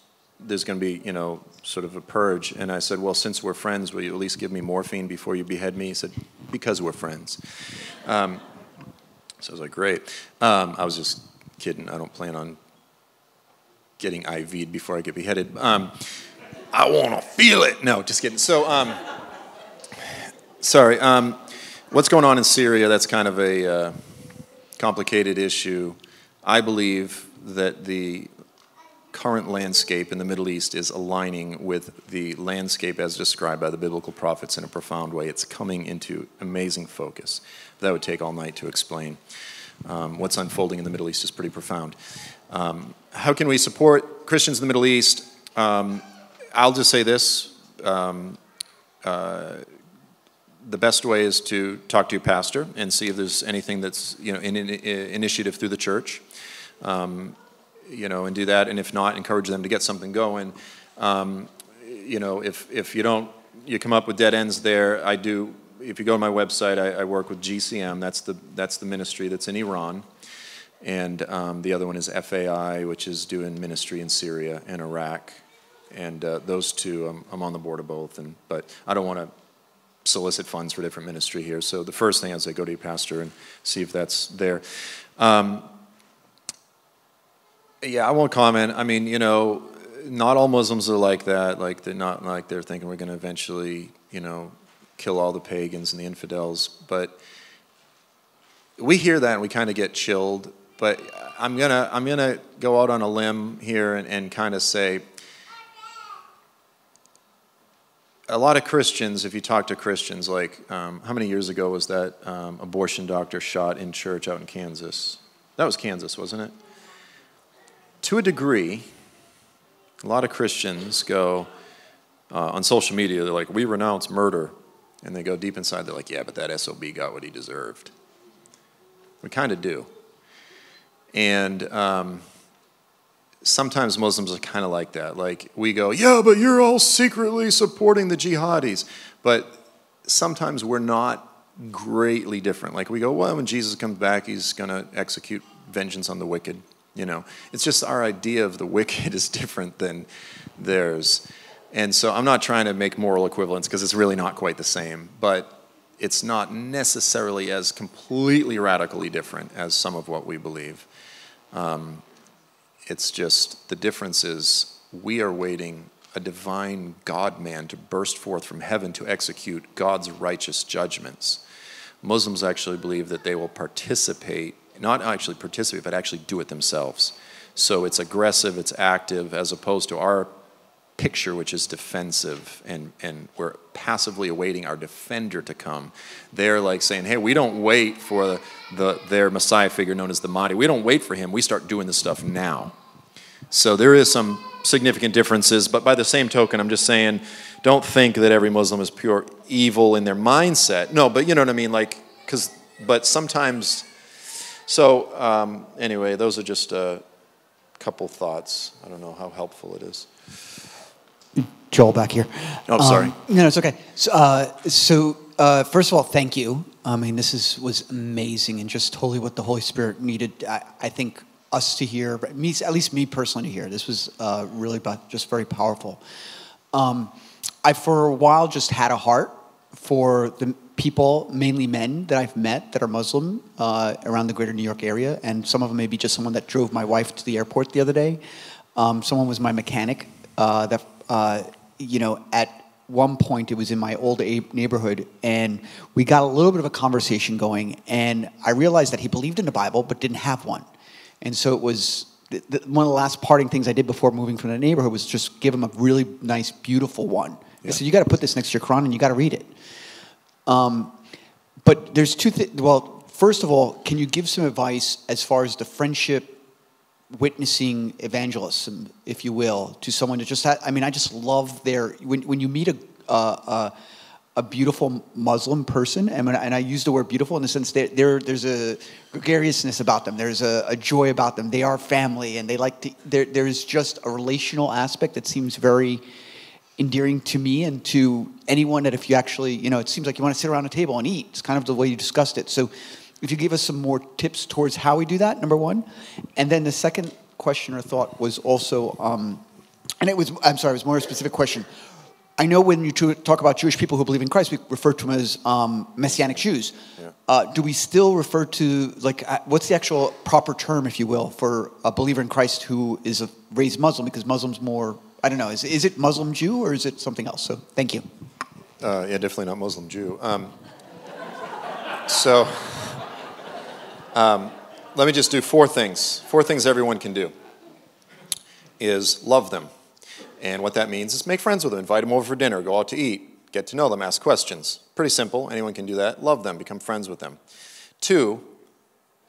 there's going to be, you know, sort of a purge. And I said, well, since we're friends, will you at least give me morphine before you behead me? He said, because we're friends. Um, so I was like, great. Um, I was just kidding. I don't plan on getting IV'd before I get beheaded. Um, I want to feel it. No, just kidding. So, um, sorry. Um, what's going on in Syria? That's kind of a uh, complicated issue. I believe that the current landscape in the Middle East is aligning with the landscape as described by the biblical prophets in a profound way. It's coming into amazing focus. That would take all night to explain. Um, what's unfolding in the Middle East is pretty profound. Um, how can we support Christians in the Middle East? Um, I'll just say this. Um, uh, the best way is to talk to your pastor and see if there's anything that's you know in initiative through the church. Um, you know, and do that. And if not, encourage them to get something going. Um, you know, if, if you don't, you come up with dead ends there, I do, if you go to my website, I, I work with GCM, that's the, that's the ministry that's in Iran. And um, the other one is FAI, which is doing ministry in Syria and Iraq. And uh, those two, I'm, I'm on the board of both. And, but I don't want to solicit funds for different ministry here. So the first thing is I go to your pastor and see if that's there. Um, yeah, I won't comment. I mean, you know, not all Muslims are like that. Like they're not like they're thinking we're going to eventually, you know, kill all the pagans and the infidels. But we hear that and we kind of get chilled. But I'm gonna I'm gonna go out on a limb here and, and kind of say a lot of Christians, if you talk to Christians, like um, how many years ago was that um, abortion doctor shot in church out in Kansas? That was Kansas, wasn't it? To a degree, a lot of Christians go uh, on social media, they're like, we renounce murder. And they go deep inside, they're like, yeah, but that SOB got what he deserved. We kind of do. And um, sometimes Muslims are kind of like that. Like, we go, yeah, but you're all secretly supporting the jihadis. But sometimes we're not greatly different. Like, we go, well, when Jesus comes back, he's going to execute vengeance on the wicked. You know, it's just our idea of the wicked is (laughs) different than theirs. And so I'm not trying to make moral equivalence because it's really not quite the same, but it's not necessarily as completely radically different as some of what we believe. Um, it's just the difference is we are waiting a divine God man to burst forth from heaven to execute God's righteous judgments. Muslims actually believe that they will participate, not actually participate, but actually do it themselves. So it's aggressive, it's active, as opposed to our picture, which is defensive, and, and we're passively awaiting our defender to come. They're like saying, hey, we don't wait for the, the, their Messiah figure known as the Mahdi. We don't wait for him. We start doing the stuff now. So there is some significant differences, but by the same token, I'm just saying, don't think that every Muslim is pure evil in their mindset. No, but you know what I mean? Like, because, but sometimes, so um, anyway, those are just a couple thoughts. I don't know how helpful it is. Joel back here. Oh, sorry. Um, no, it's okay. So, uh, so uh, first of all, thank you. I mean, this is was amazing and just totally what the Holy Spirit needed. I, I think us to hear, me, at least me personally to hear. This was uh, really just very powerful. Um, I, for a while, just had a heart for the people, mainly men, that I've met that are Muslim uh, around the greater New York area. And some of them may be just someone that drove my wife to the airport the other day. Um, someone was my mechanic uh, that uh, you know, at one point it was in my old neighborhood and we got a little bit of a conversation going and i realized that he believed in the bible but didn't have one and so it was one of the last parting things i did before moving from the neighborhood was just give him a really nice beautiful one yeah. i said you got to put this next to your quran and you got to read it um, but there's two things well first of all can you give some advice as far as the friendship witnessing evangelism, if you will, to someone to just, I mean, I just love their, when, when you meet a, uh, a beautiful Muslim person, and, when, and I use the word beautiful in the sense that there's a gregariousness about them, there's a, a, joy about them, they are family, and they like to, there, there's just a relational aspect that seems very endearing to me and to anyone that if you actually, you know, it seems like you want to sit around a table and eat. It's kind of the way you discussed it. So if you give us some more tips towards how we do that, number one. And then the second question or thought was also, um, and it was, I'm sorry, it was more a specific question. I know when you talk about Jewish people who believe in Christ, we refer to them as um, Messianic Jews. Yeah. Uh, do we still refer to, like, uh, what's the actual proper term, if you will, for a believer in Christ who is a raised Muslim? Because Muslim's more, I don't know, is, is it Muslim Jew or is it something else? So thank you. Uh, yeah, definitely not Muslim Jew. Um, so. (laughs) Um, let me just do four things. Four things everyone can do is love them. And what that means is make friends with them, invite them over for dinner, go out to eat, get to know them, ask questions. Pretty simple. Anyone can do that. Love them, become friends with them. Two,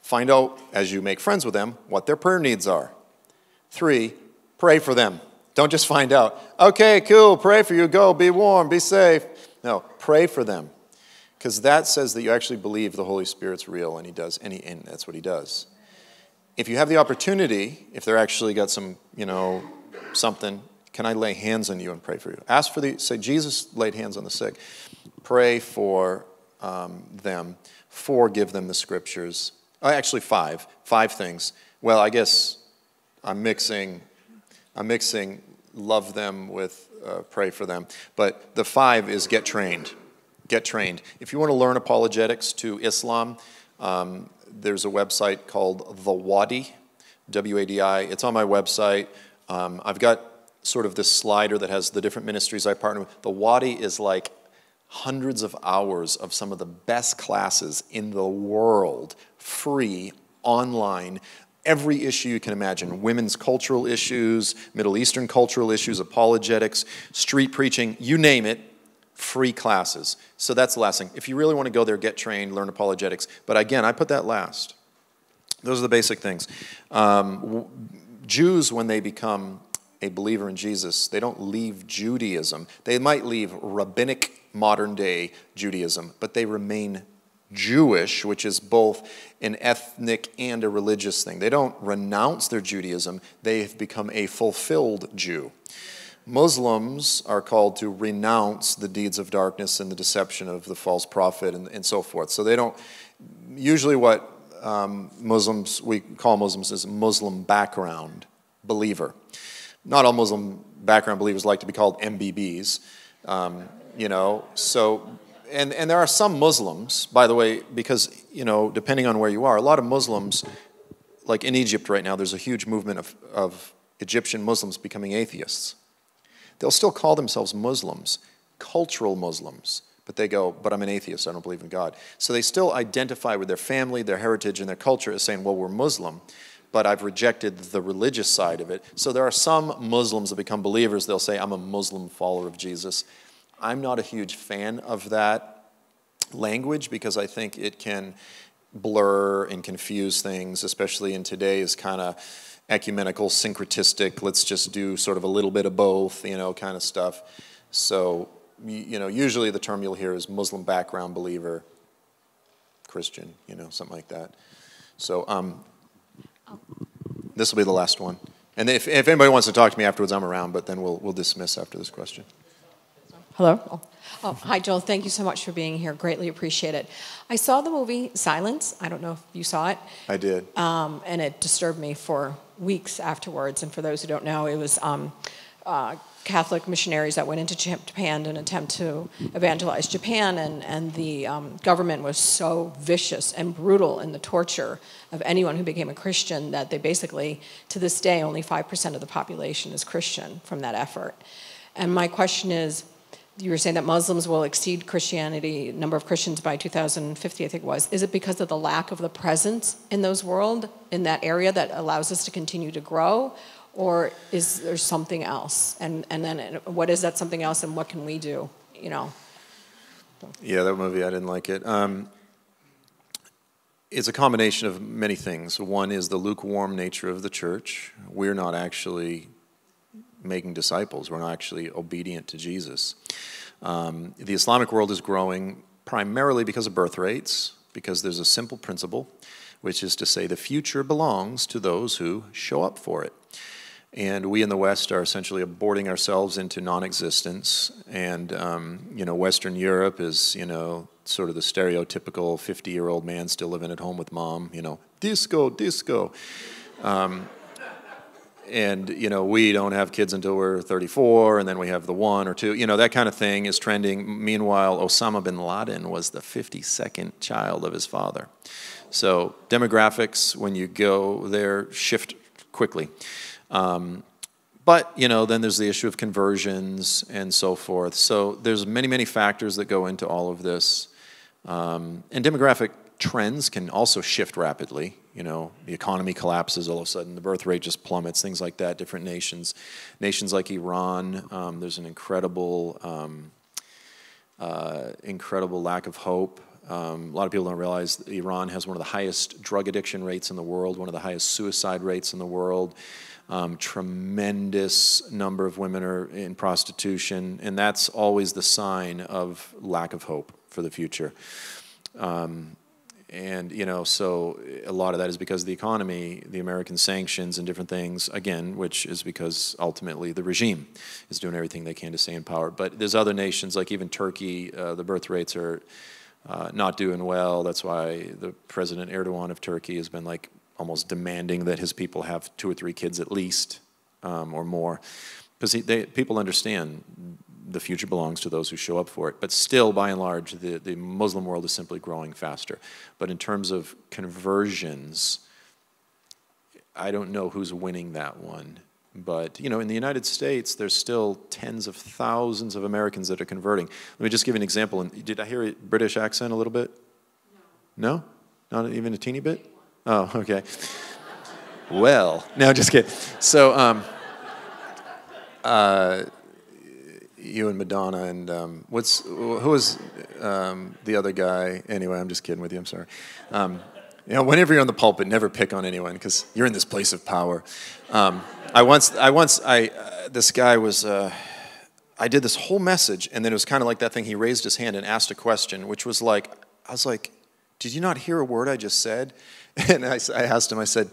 find out as you make friends with them what their prayer needs are. Three, pray for them. Don't just find out, okay, cool, pray for you, go, be warm, be safe. No, pray for them because that says that you actually believe the Holy Spirit's real and he does, and, he, and that's what he does. If you have the opportunity, if they're actually got some, you know, something, can I lay hands on you and pray for you? Ask for the, say, Jesus laid hands on the sick. Pray for um, them, forgive them the scriptures. Oh, actually, five, five things. Well, I guess I'm mixing, I'm mixing love them with uh, pray for them. But the five is get trained get trained. If you want to learn apologetics to Islam, um, there's a website called The Wadi, W A D I. It's on my website. Um, I've got sort of this slider that has the different ministries I partner with. The Wadi is like hundreds of hours of some of the best classes in the world, free, online. Every issue you can imagine women's cultural issues, Middle Eastern cultural issues, apologetics, street preaching, you name it, free classes. So that's the last thing. If you really want to go there, get trained, learn apologetics. But again, I put that last. Those are the basic things. Um, Jews, when they become a believer in Jesus, they don't leave Judaism. They might leave rabbinic modern day Judaism, but they remain Jewish, which is both an ethnic and a religious thing. They don't renounce their Judaism, they have become a fulfilled Jew. Muslims are called to renounce the deeds of darkness and the deception of the false prophet and, and so forth. So they don't, usually what um, Muslims, we call Muslims is Muslim background believer. Not all Muslim background believers like to be called MBBs, um, you know, so, and, and there are some Muslims, by the way, because, you know, depending on where you are, a lot of Muslims, like in Egypt right now, there's a huge movement of, of Egyptian Muslims becoming atheists they'll still call themselves Muslims, cultural Muslims. But they go, but I'm an atheist, I don't believe in God. So they still identify with their family, their heritage, and their culture as saying, well, we're Muslim, but I've rejected the religious side of it. So there are some Muslims that become believers, they'll say, I'm a Muslim follower of Jesus. I'm not a huge fan of that language because I think it can blur and confuse things, especially in today's kind of ecumenical, syncretistic, let's just do sort of a little bit of both, you know, kind of stuff. So, you know, usually the term you'll hear is Muslim background believer, Christian, you know, something like that. So, um, this will be the last one. And if, if anybody wants to talk to me afterwards, I'm around, but then we'll, we'll dismiss after this question. Hello? Oh. oh. hi, Joel. Thank you so much for being here. Greatly appreciate it. I saw the movie Silence. I don't know if you saw it. I did. Um, and it disturbed me for weeks afterwards. And for those who don't know, it was um, uh, Catholic missionaries that went into Japan in an attempt to evangelize Japan, and, and the um, government was so vicious and brutal in the torture of anyone who became a Christian that they basically, to this day, only 5% of the population is Christian from that effort. And my question is, you were saying that Muslims will exceed Christianity, number of Christians by 2050, I think it was. Is it because of the lack of the presence in those world, in that area, that allows us to continue to grow? Or is there something else? And, and then what is that something else and what can we do, you know? Yeah, that movie, I didn't like it. Um, it's a combination of many things. One is the lukewarm nature of the church. We're not actually making disciples. We're not actually obedient to Jesus. Um, the Islamic world is growing primarily because of birth rates, because there's a simple principle, which is to say the future belongs to those who show up for it. And we in the West are essentially aborting ourselves into non-existence. And um, you know, Western Europe is you know sort of the stereotypical 50-year-old man still living at home with mom. You know, disco, disco. Um, and you know we don't have kids until we're 34 and then we have the one or two you know that kind of thing is trending. Meanwhile osama bin laden was the 52nd child of his father. So demographics when you go there shift quickly. Um, but you know then there's the issue of conversions and so forth. So there's many many factors that go into all of this. Um, and demographic trends can also shift rapidly you know, the economy collapses all of a sudden, the birth rate just plummets, things like that. Different nations, nations like Iran, um, there's an incredible, um, uh, incredible lack of hope. Um, a lot of people don't realize Iran has one of the highest drug addiction rates in the world, one of the highest suicide rates in the world. Um, tremendous number of women are in prostitution, and that's always the sign of lack of hope for the future. Um, and you know, so a lot of that is because of the economy, the American sanctions, and different things. Again, which is because ultimately the regime is doing everything they can to stay in power. But there's other nations, like even Turkey, uh, the birth rates are uh, not doing well. That's why the President Erdogan of Turkey has been like almost demanding that his people have two or three kids at least, um, or more, because people understand the future belongs to those who show up for it. But still, by and large, the, the Muslim world is simply growing faster. But in terms of conversions, I don't know who's winning that one. But, you know, in the United States, there's still tens of thousands of Americans that are converting. Let me just give you an example. And did I hear a British accent a little bit? No. No? Not even a teeny bit? Oh, (laughs) okay. well, no, just kidding. So, um, uh, you and Madonna and um, what's who was um, the other guy? Anyway, I'm just kidding with you. I'm sorry. Um, you know, whenever you're on the pulpit, never pick on anyone because you're in this place of power. Um, I once, I once, I uh, this guy was. Uh, I did this whole message, and then it was kind of like that thing. He raised his hand and asked a question, which was like, I was like, "Did you not hear a word I just said?" (laughs) And I, I asked him. I said,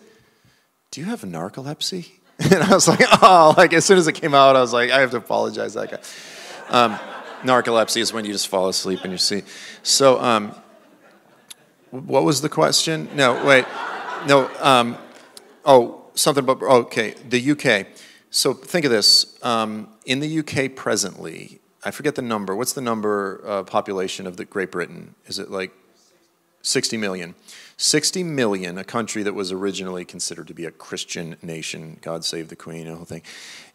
"Do you have narcolepsy?" (laughs) And I was like, oh, like as soon as it came out, I was like, I have to apologize that guy. Um, narcolepsy is when you just fall asleep in your seat. So, um, what was the question? No, wait. No, um, oh, something about, okay, the UK. So think of this. Um, in the UK presently, I forget the number. What's the number uh, population of the Great Britain? Is it like 60 million? 60 million, a country that was originally considered to be a Christian nation, God save the Queen, the whole thing.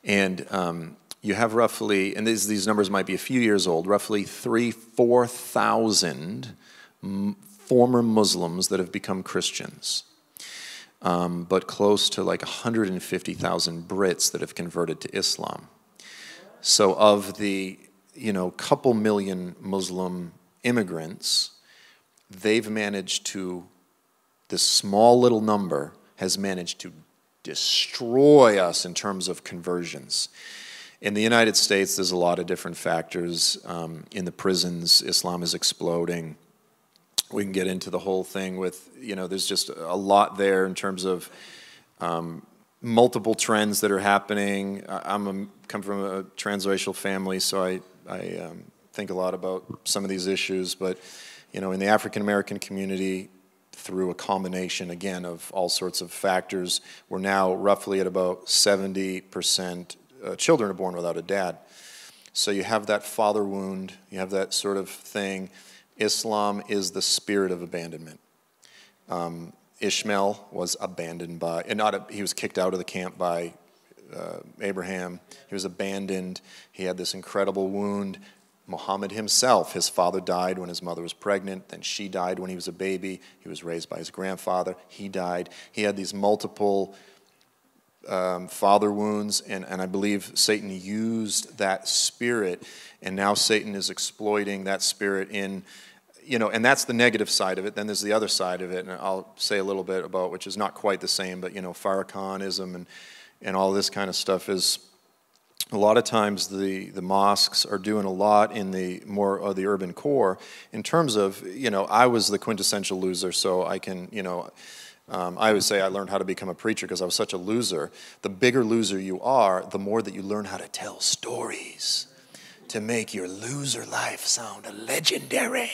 And um, you have roughly, and these, these numbers might be a few years old, roughly three, 4,000 former Muslims that have become Christians. Um, but close to like 150,000 Brits that have converted to Islam. So, of the you know couple million Muslim immigrants, they've managed to, this small little number has managed to destroy us in terms of conversions. In the United States, there's a lot of different factors. Um, in the prisons, Islam is exploding. We can get into the whole thing with, you know, there's just a lot there in terms of um, multiple trends that are happening. I'm a, come from a transracial family, so I, I um, think a lot about some of these issues. But, you know, in the African American community, through a combination, again, of all sorts of factors, we're now roughly at about 70% uh, children are born without a dad. So you have that father wound, you have that sort of thing. Islam is the spirit of abandonment. Um, Ishmael was abandoned by, and not a, he was kicked out of the camp by uh, Abraham. He was abandoned. He had this incredible wound. Muhammad himself, his father died when his mother was pregnant, then she died when he was a baby. He was raised by his grandfather. He died. He had these multiple um, father wounds, and, and I believe Satan used that spirit, and now Satan is exploiting that spirit in, you know, and that's the negative side of it. Then there's the other side of it, and I'll say a little bit about which is not quite the same, but you know, Farrakhanism and and all this kind of stuff is. A lot of times the, the mosques are doing a lot in the more of the urban core in terms of, you know, I was the quintessential loser, so I can, you know, um, I always say I learned how to become a preacher because I was such a loser. The bigger loser you are, the more that you learn how to tell stories to make your loser life sound legendary.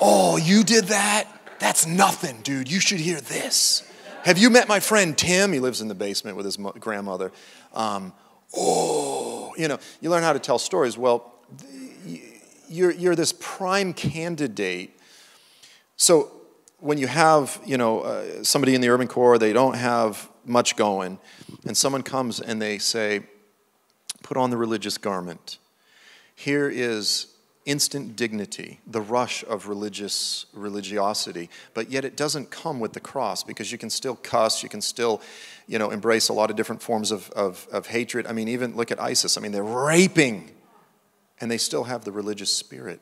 oh, you did that? That's nothing, dude. You should hear this. Have you met my friend Tim? He lives in the basement with his grandmother. Um, oh, you know, you learn how to tell stories. Well, you're, you're this prime candidate. So when you have, you know, uh, somebody in the urban core, they don't have much going, and someone comes and they say, put on the religious garment. Here is instant dignity, the rush of religious religiosity, but yet it doesn't come with the cross because you can still cuss, you can still, you know, embrace a lot of different forms of, of, of hatred. I mean, even look at ISIS. I mean, they're raping, and they still have the religious spirit.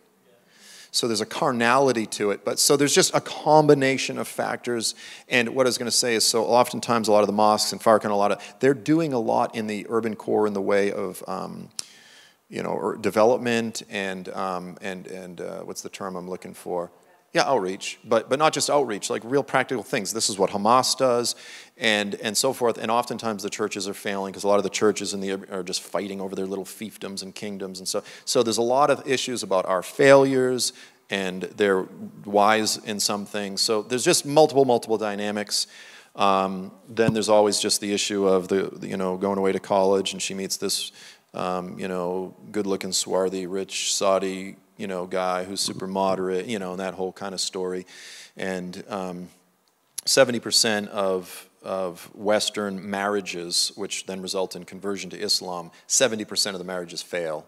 So there's a carnality to it. But so there's just a combination of factors. And what I was going to say is so oftentimes a lot of the mosques and Farrakhan, a lot of, they're doing a lot in the urban core in the way of, um, you know, or development and, um, and, and uh, what's the term I'm looking for? Yeah, outreach, but, but not just outreach, like real practical things. This is what Hamas does, and, and so forth. And oftentimes the churches are failing because a lot of the churches in the, are just fighting over their little fiefdoms and kingdoms. And so, so there's a lot of issues about our failures, and they're wise in some things. So there's just multiple, multiple dynamics. Um, then there's always just the issue of the, you know, going away to college, and she meets this, um, you know, good-looking, swarthy, rich Saudi you know, guy who's super moderate, you know, and that whole kind of story. And um, 70% of, of Western marriages, which then result in conversion to Islam, 70% of the marriages fail.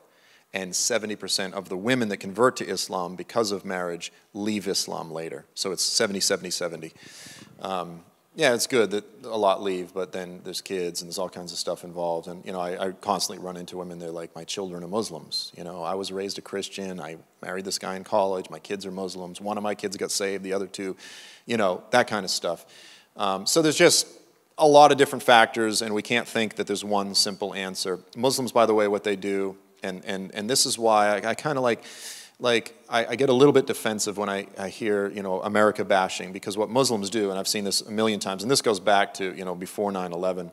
And 70% of the women that convert to Islam because of marriage leave Islam later. So it's 70, 70, 70. Um, yeah, it's good that a lot leave, but then there's kids and there's all kinds of stuff involved. And, you know, I, I, constantly run into women, they're like, my children are Muslims. You know, I was raised a Christian. I married this guy in college. My kids are Muslims. One of my kids got saved, the other two, you know, that kind of stuff. Um, so there's just a lot of different factors, and we can't think that there's one simple answer. Muslims, by the way, what they do, and, and, and this is why I, I kind of like, like I, I, get a little bit defensive when I, I hear you know America bashing because what Muslims do, and I've seen this a million times, and this goes back to you know before 9/11.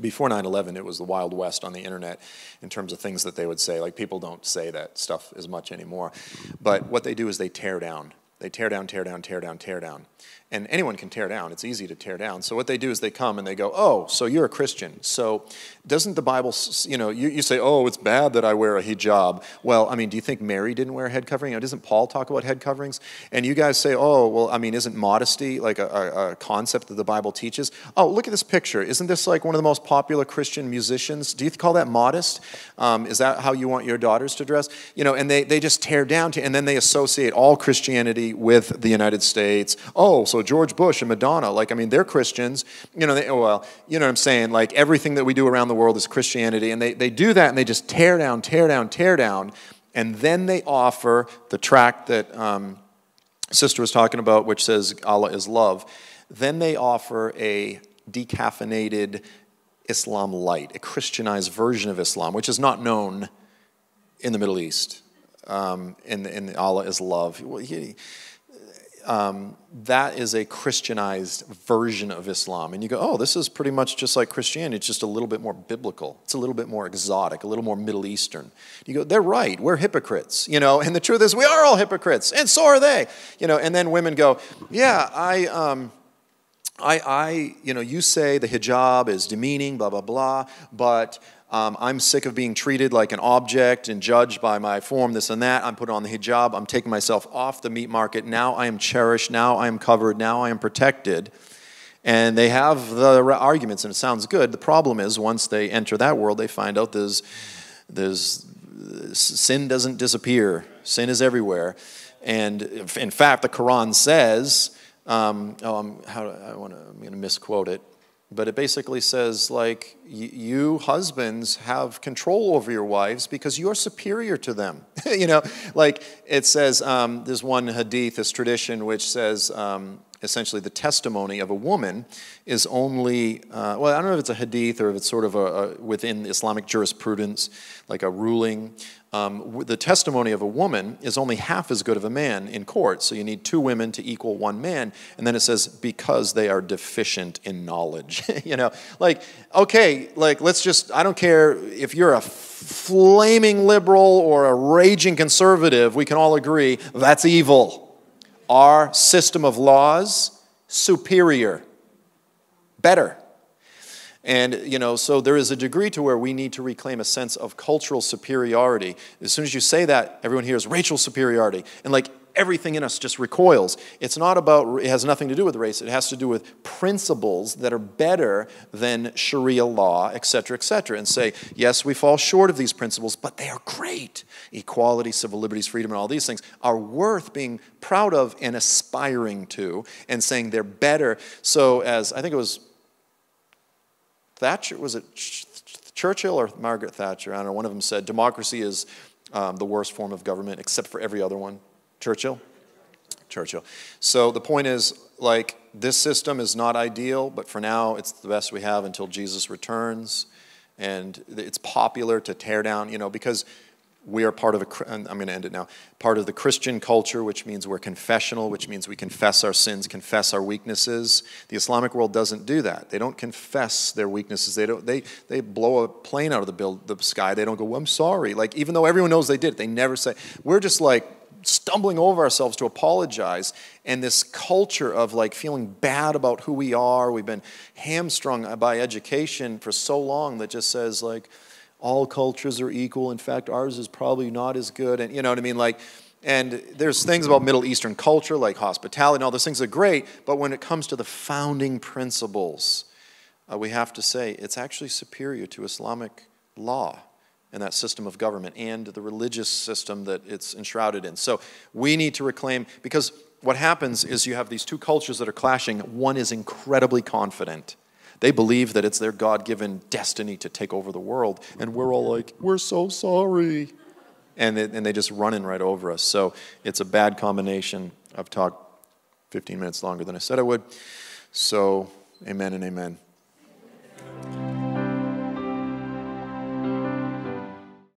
Before 9/11, it was the Wild West on the internet in terms of things that they would say. Like people don't say that stuff as much anymore, but what they do is they tear down. They tear down, tear down, tear down, tear down. And anyone can tear down. It's easy to tear down. So what they do is they come and they go, oh, so you're a Christian. So doesn't the Bible, you know, you, you say, oh, it's bad that I wear a hijab. Well, I mean, do you think Mary didn't wear a head covering? You know, doesn't Paul talk about head coverings? And you guys say, oh, well, I mean, isn't modesty like a, a, a concept that the Bible teaches? Oh, look at this picture. Isn't this like one of the most popular Christian musicians? Do you call that modest? Um, is that how you want your daughters to dress? You know, and they, they just tear down to, and then they associate all Christianity with the United States. Oh, so George Bush and Madonna, like, I mean, they're Christians. You know, they, oh, well, you know what I'm saying? Like, everything that we do around the world is Christianity. And they, they do that and they just tear down, tear down, tear down. And then they offer the tract that um, Sister was talking about, which says Allah is love. Then they offer a decaffeinated Islam light, a Christianized version of Islam, which is not known in the Middle East. Um, in, in Allah is love. Well, um, that is a Christianized version of Islam. And you go, oh, this is pretty much just like Christianity. It's just a little bit more biblical. It's a little bit more exotic, a little more Middle Eastern. You go, they're right. We're hypocrites, you know. And the truth is, we are all hypocrites, and so are they, you know. And then women go, yeah, I. Um, I, I, you know, you say the hijab is demeaning, blah, blah, blah, but um, I'm sick of being treated like an object and judged by my form, this and that. I'm put on the hijab. I'm taking myself off the meat market. Now I am cherished. Now I am covered. Now I am protected. And they have the arguments, and it sounds good. The problem is, once they enter that world, they find out there's, there's sin doesn't disappear. Sin is everywhere. And in fact, the Quran says, um, oh, I'm, how, I wanna, I'm going to misquote it but it basically says like you husbands have control over your wives because you're superior to them (laughs) you know like it says um, there's one hadith this tradition which says um, essentially the testimony of a woman is only, uh, well, I don't know if it's a hadith or if it's sort of a, a within Islamic jurisprudence, like a ruling. Um, the testimony of a woman is only half as good of a man in court. So you need two women to equal one man. And then it says, because they are deficient in knowledge. (laughs) you know, like, okay, like, let's just, I don't care if you're a flaming liberal or a raging conservative, we can all agree that's evil our system of laws superior, better. And, you know, so there is a degree to where we need to reclaim a sense of cultural superiority. As soon as you say that, everyone hears racial superiority. And like everything in us just recoils. It's not about, it has nothing to do with race. It has to do with principles that are better than Sharia law, et cetera, et cetera. And say, yes, we fall short of these principles, but they are great. Equality, civil liberties, freedom, and all these things are worth being proud of and aspiring to and saying they're better. So, as I think it was Thatcher, was it Churchill or Margaret Thatcher? I don't know. One of them said democracy is um, the worst form of government except for every other one. Churchill? Churchill. So the point is, like, this system is not ideal, but for now, it's the best we have until Jesus returns. And it's popular to tear down, you know, because we are part of a, I'm going to end it now, part of the Christian culture, which means we're confessional, which means we confess our sins, confess our weaknesses. The Islamic world doesn't do that. They don't confess their weaknesses. They, don't, they, they blow a plane out of the, build, the sky. They don't go, well, I'm sorry. Like, even though everyone knows they did, they never say, we're just like, stumbling over ourselves to apologize and this culture of like feeling bad about who we are we've been hamstrung by education for so long that just says like all cultures are equal in fact ours is probably not as good and you know what i mean like and there's things about middle eastern culture like hospitality and all those things are great but when it comes to the founding principles uh, we have to say it's actually superior to islamic law and that system of government and the religious system that it's enshrouded in. So we need to reclaim, because what happens is you have these two cultures that are clashing. One is incredibly confident. They believe that it's their God given destiny to take over the world, and we're all like, we're so sorry. And, it, and they just running right over us. So it's a bad combination. I've talked 15 minutes longer than I said I would. So, amen and amen.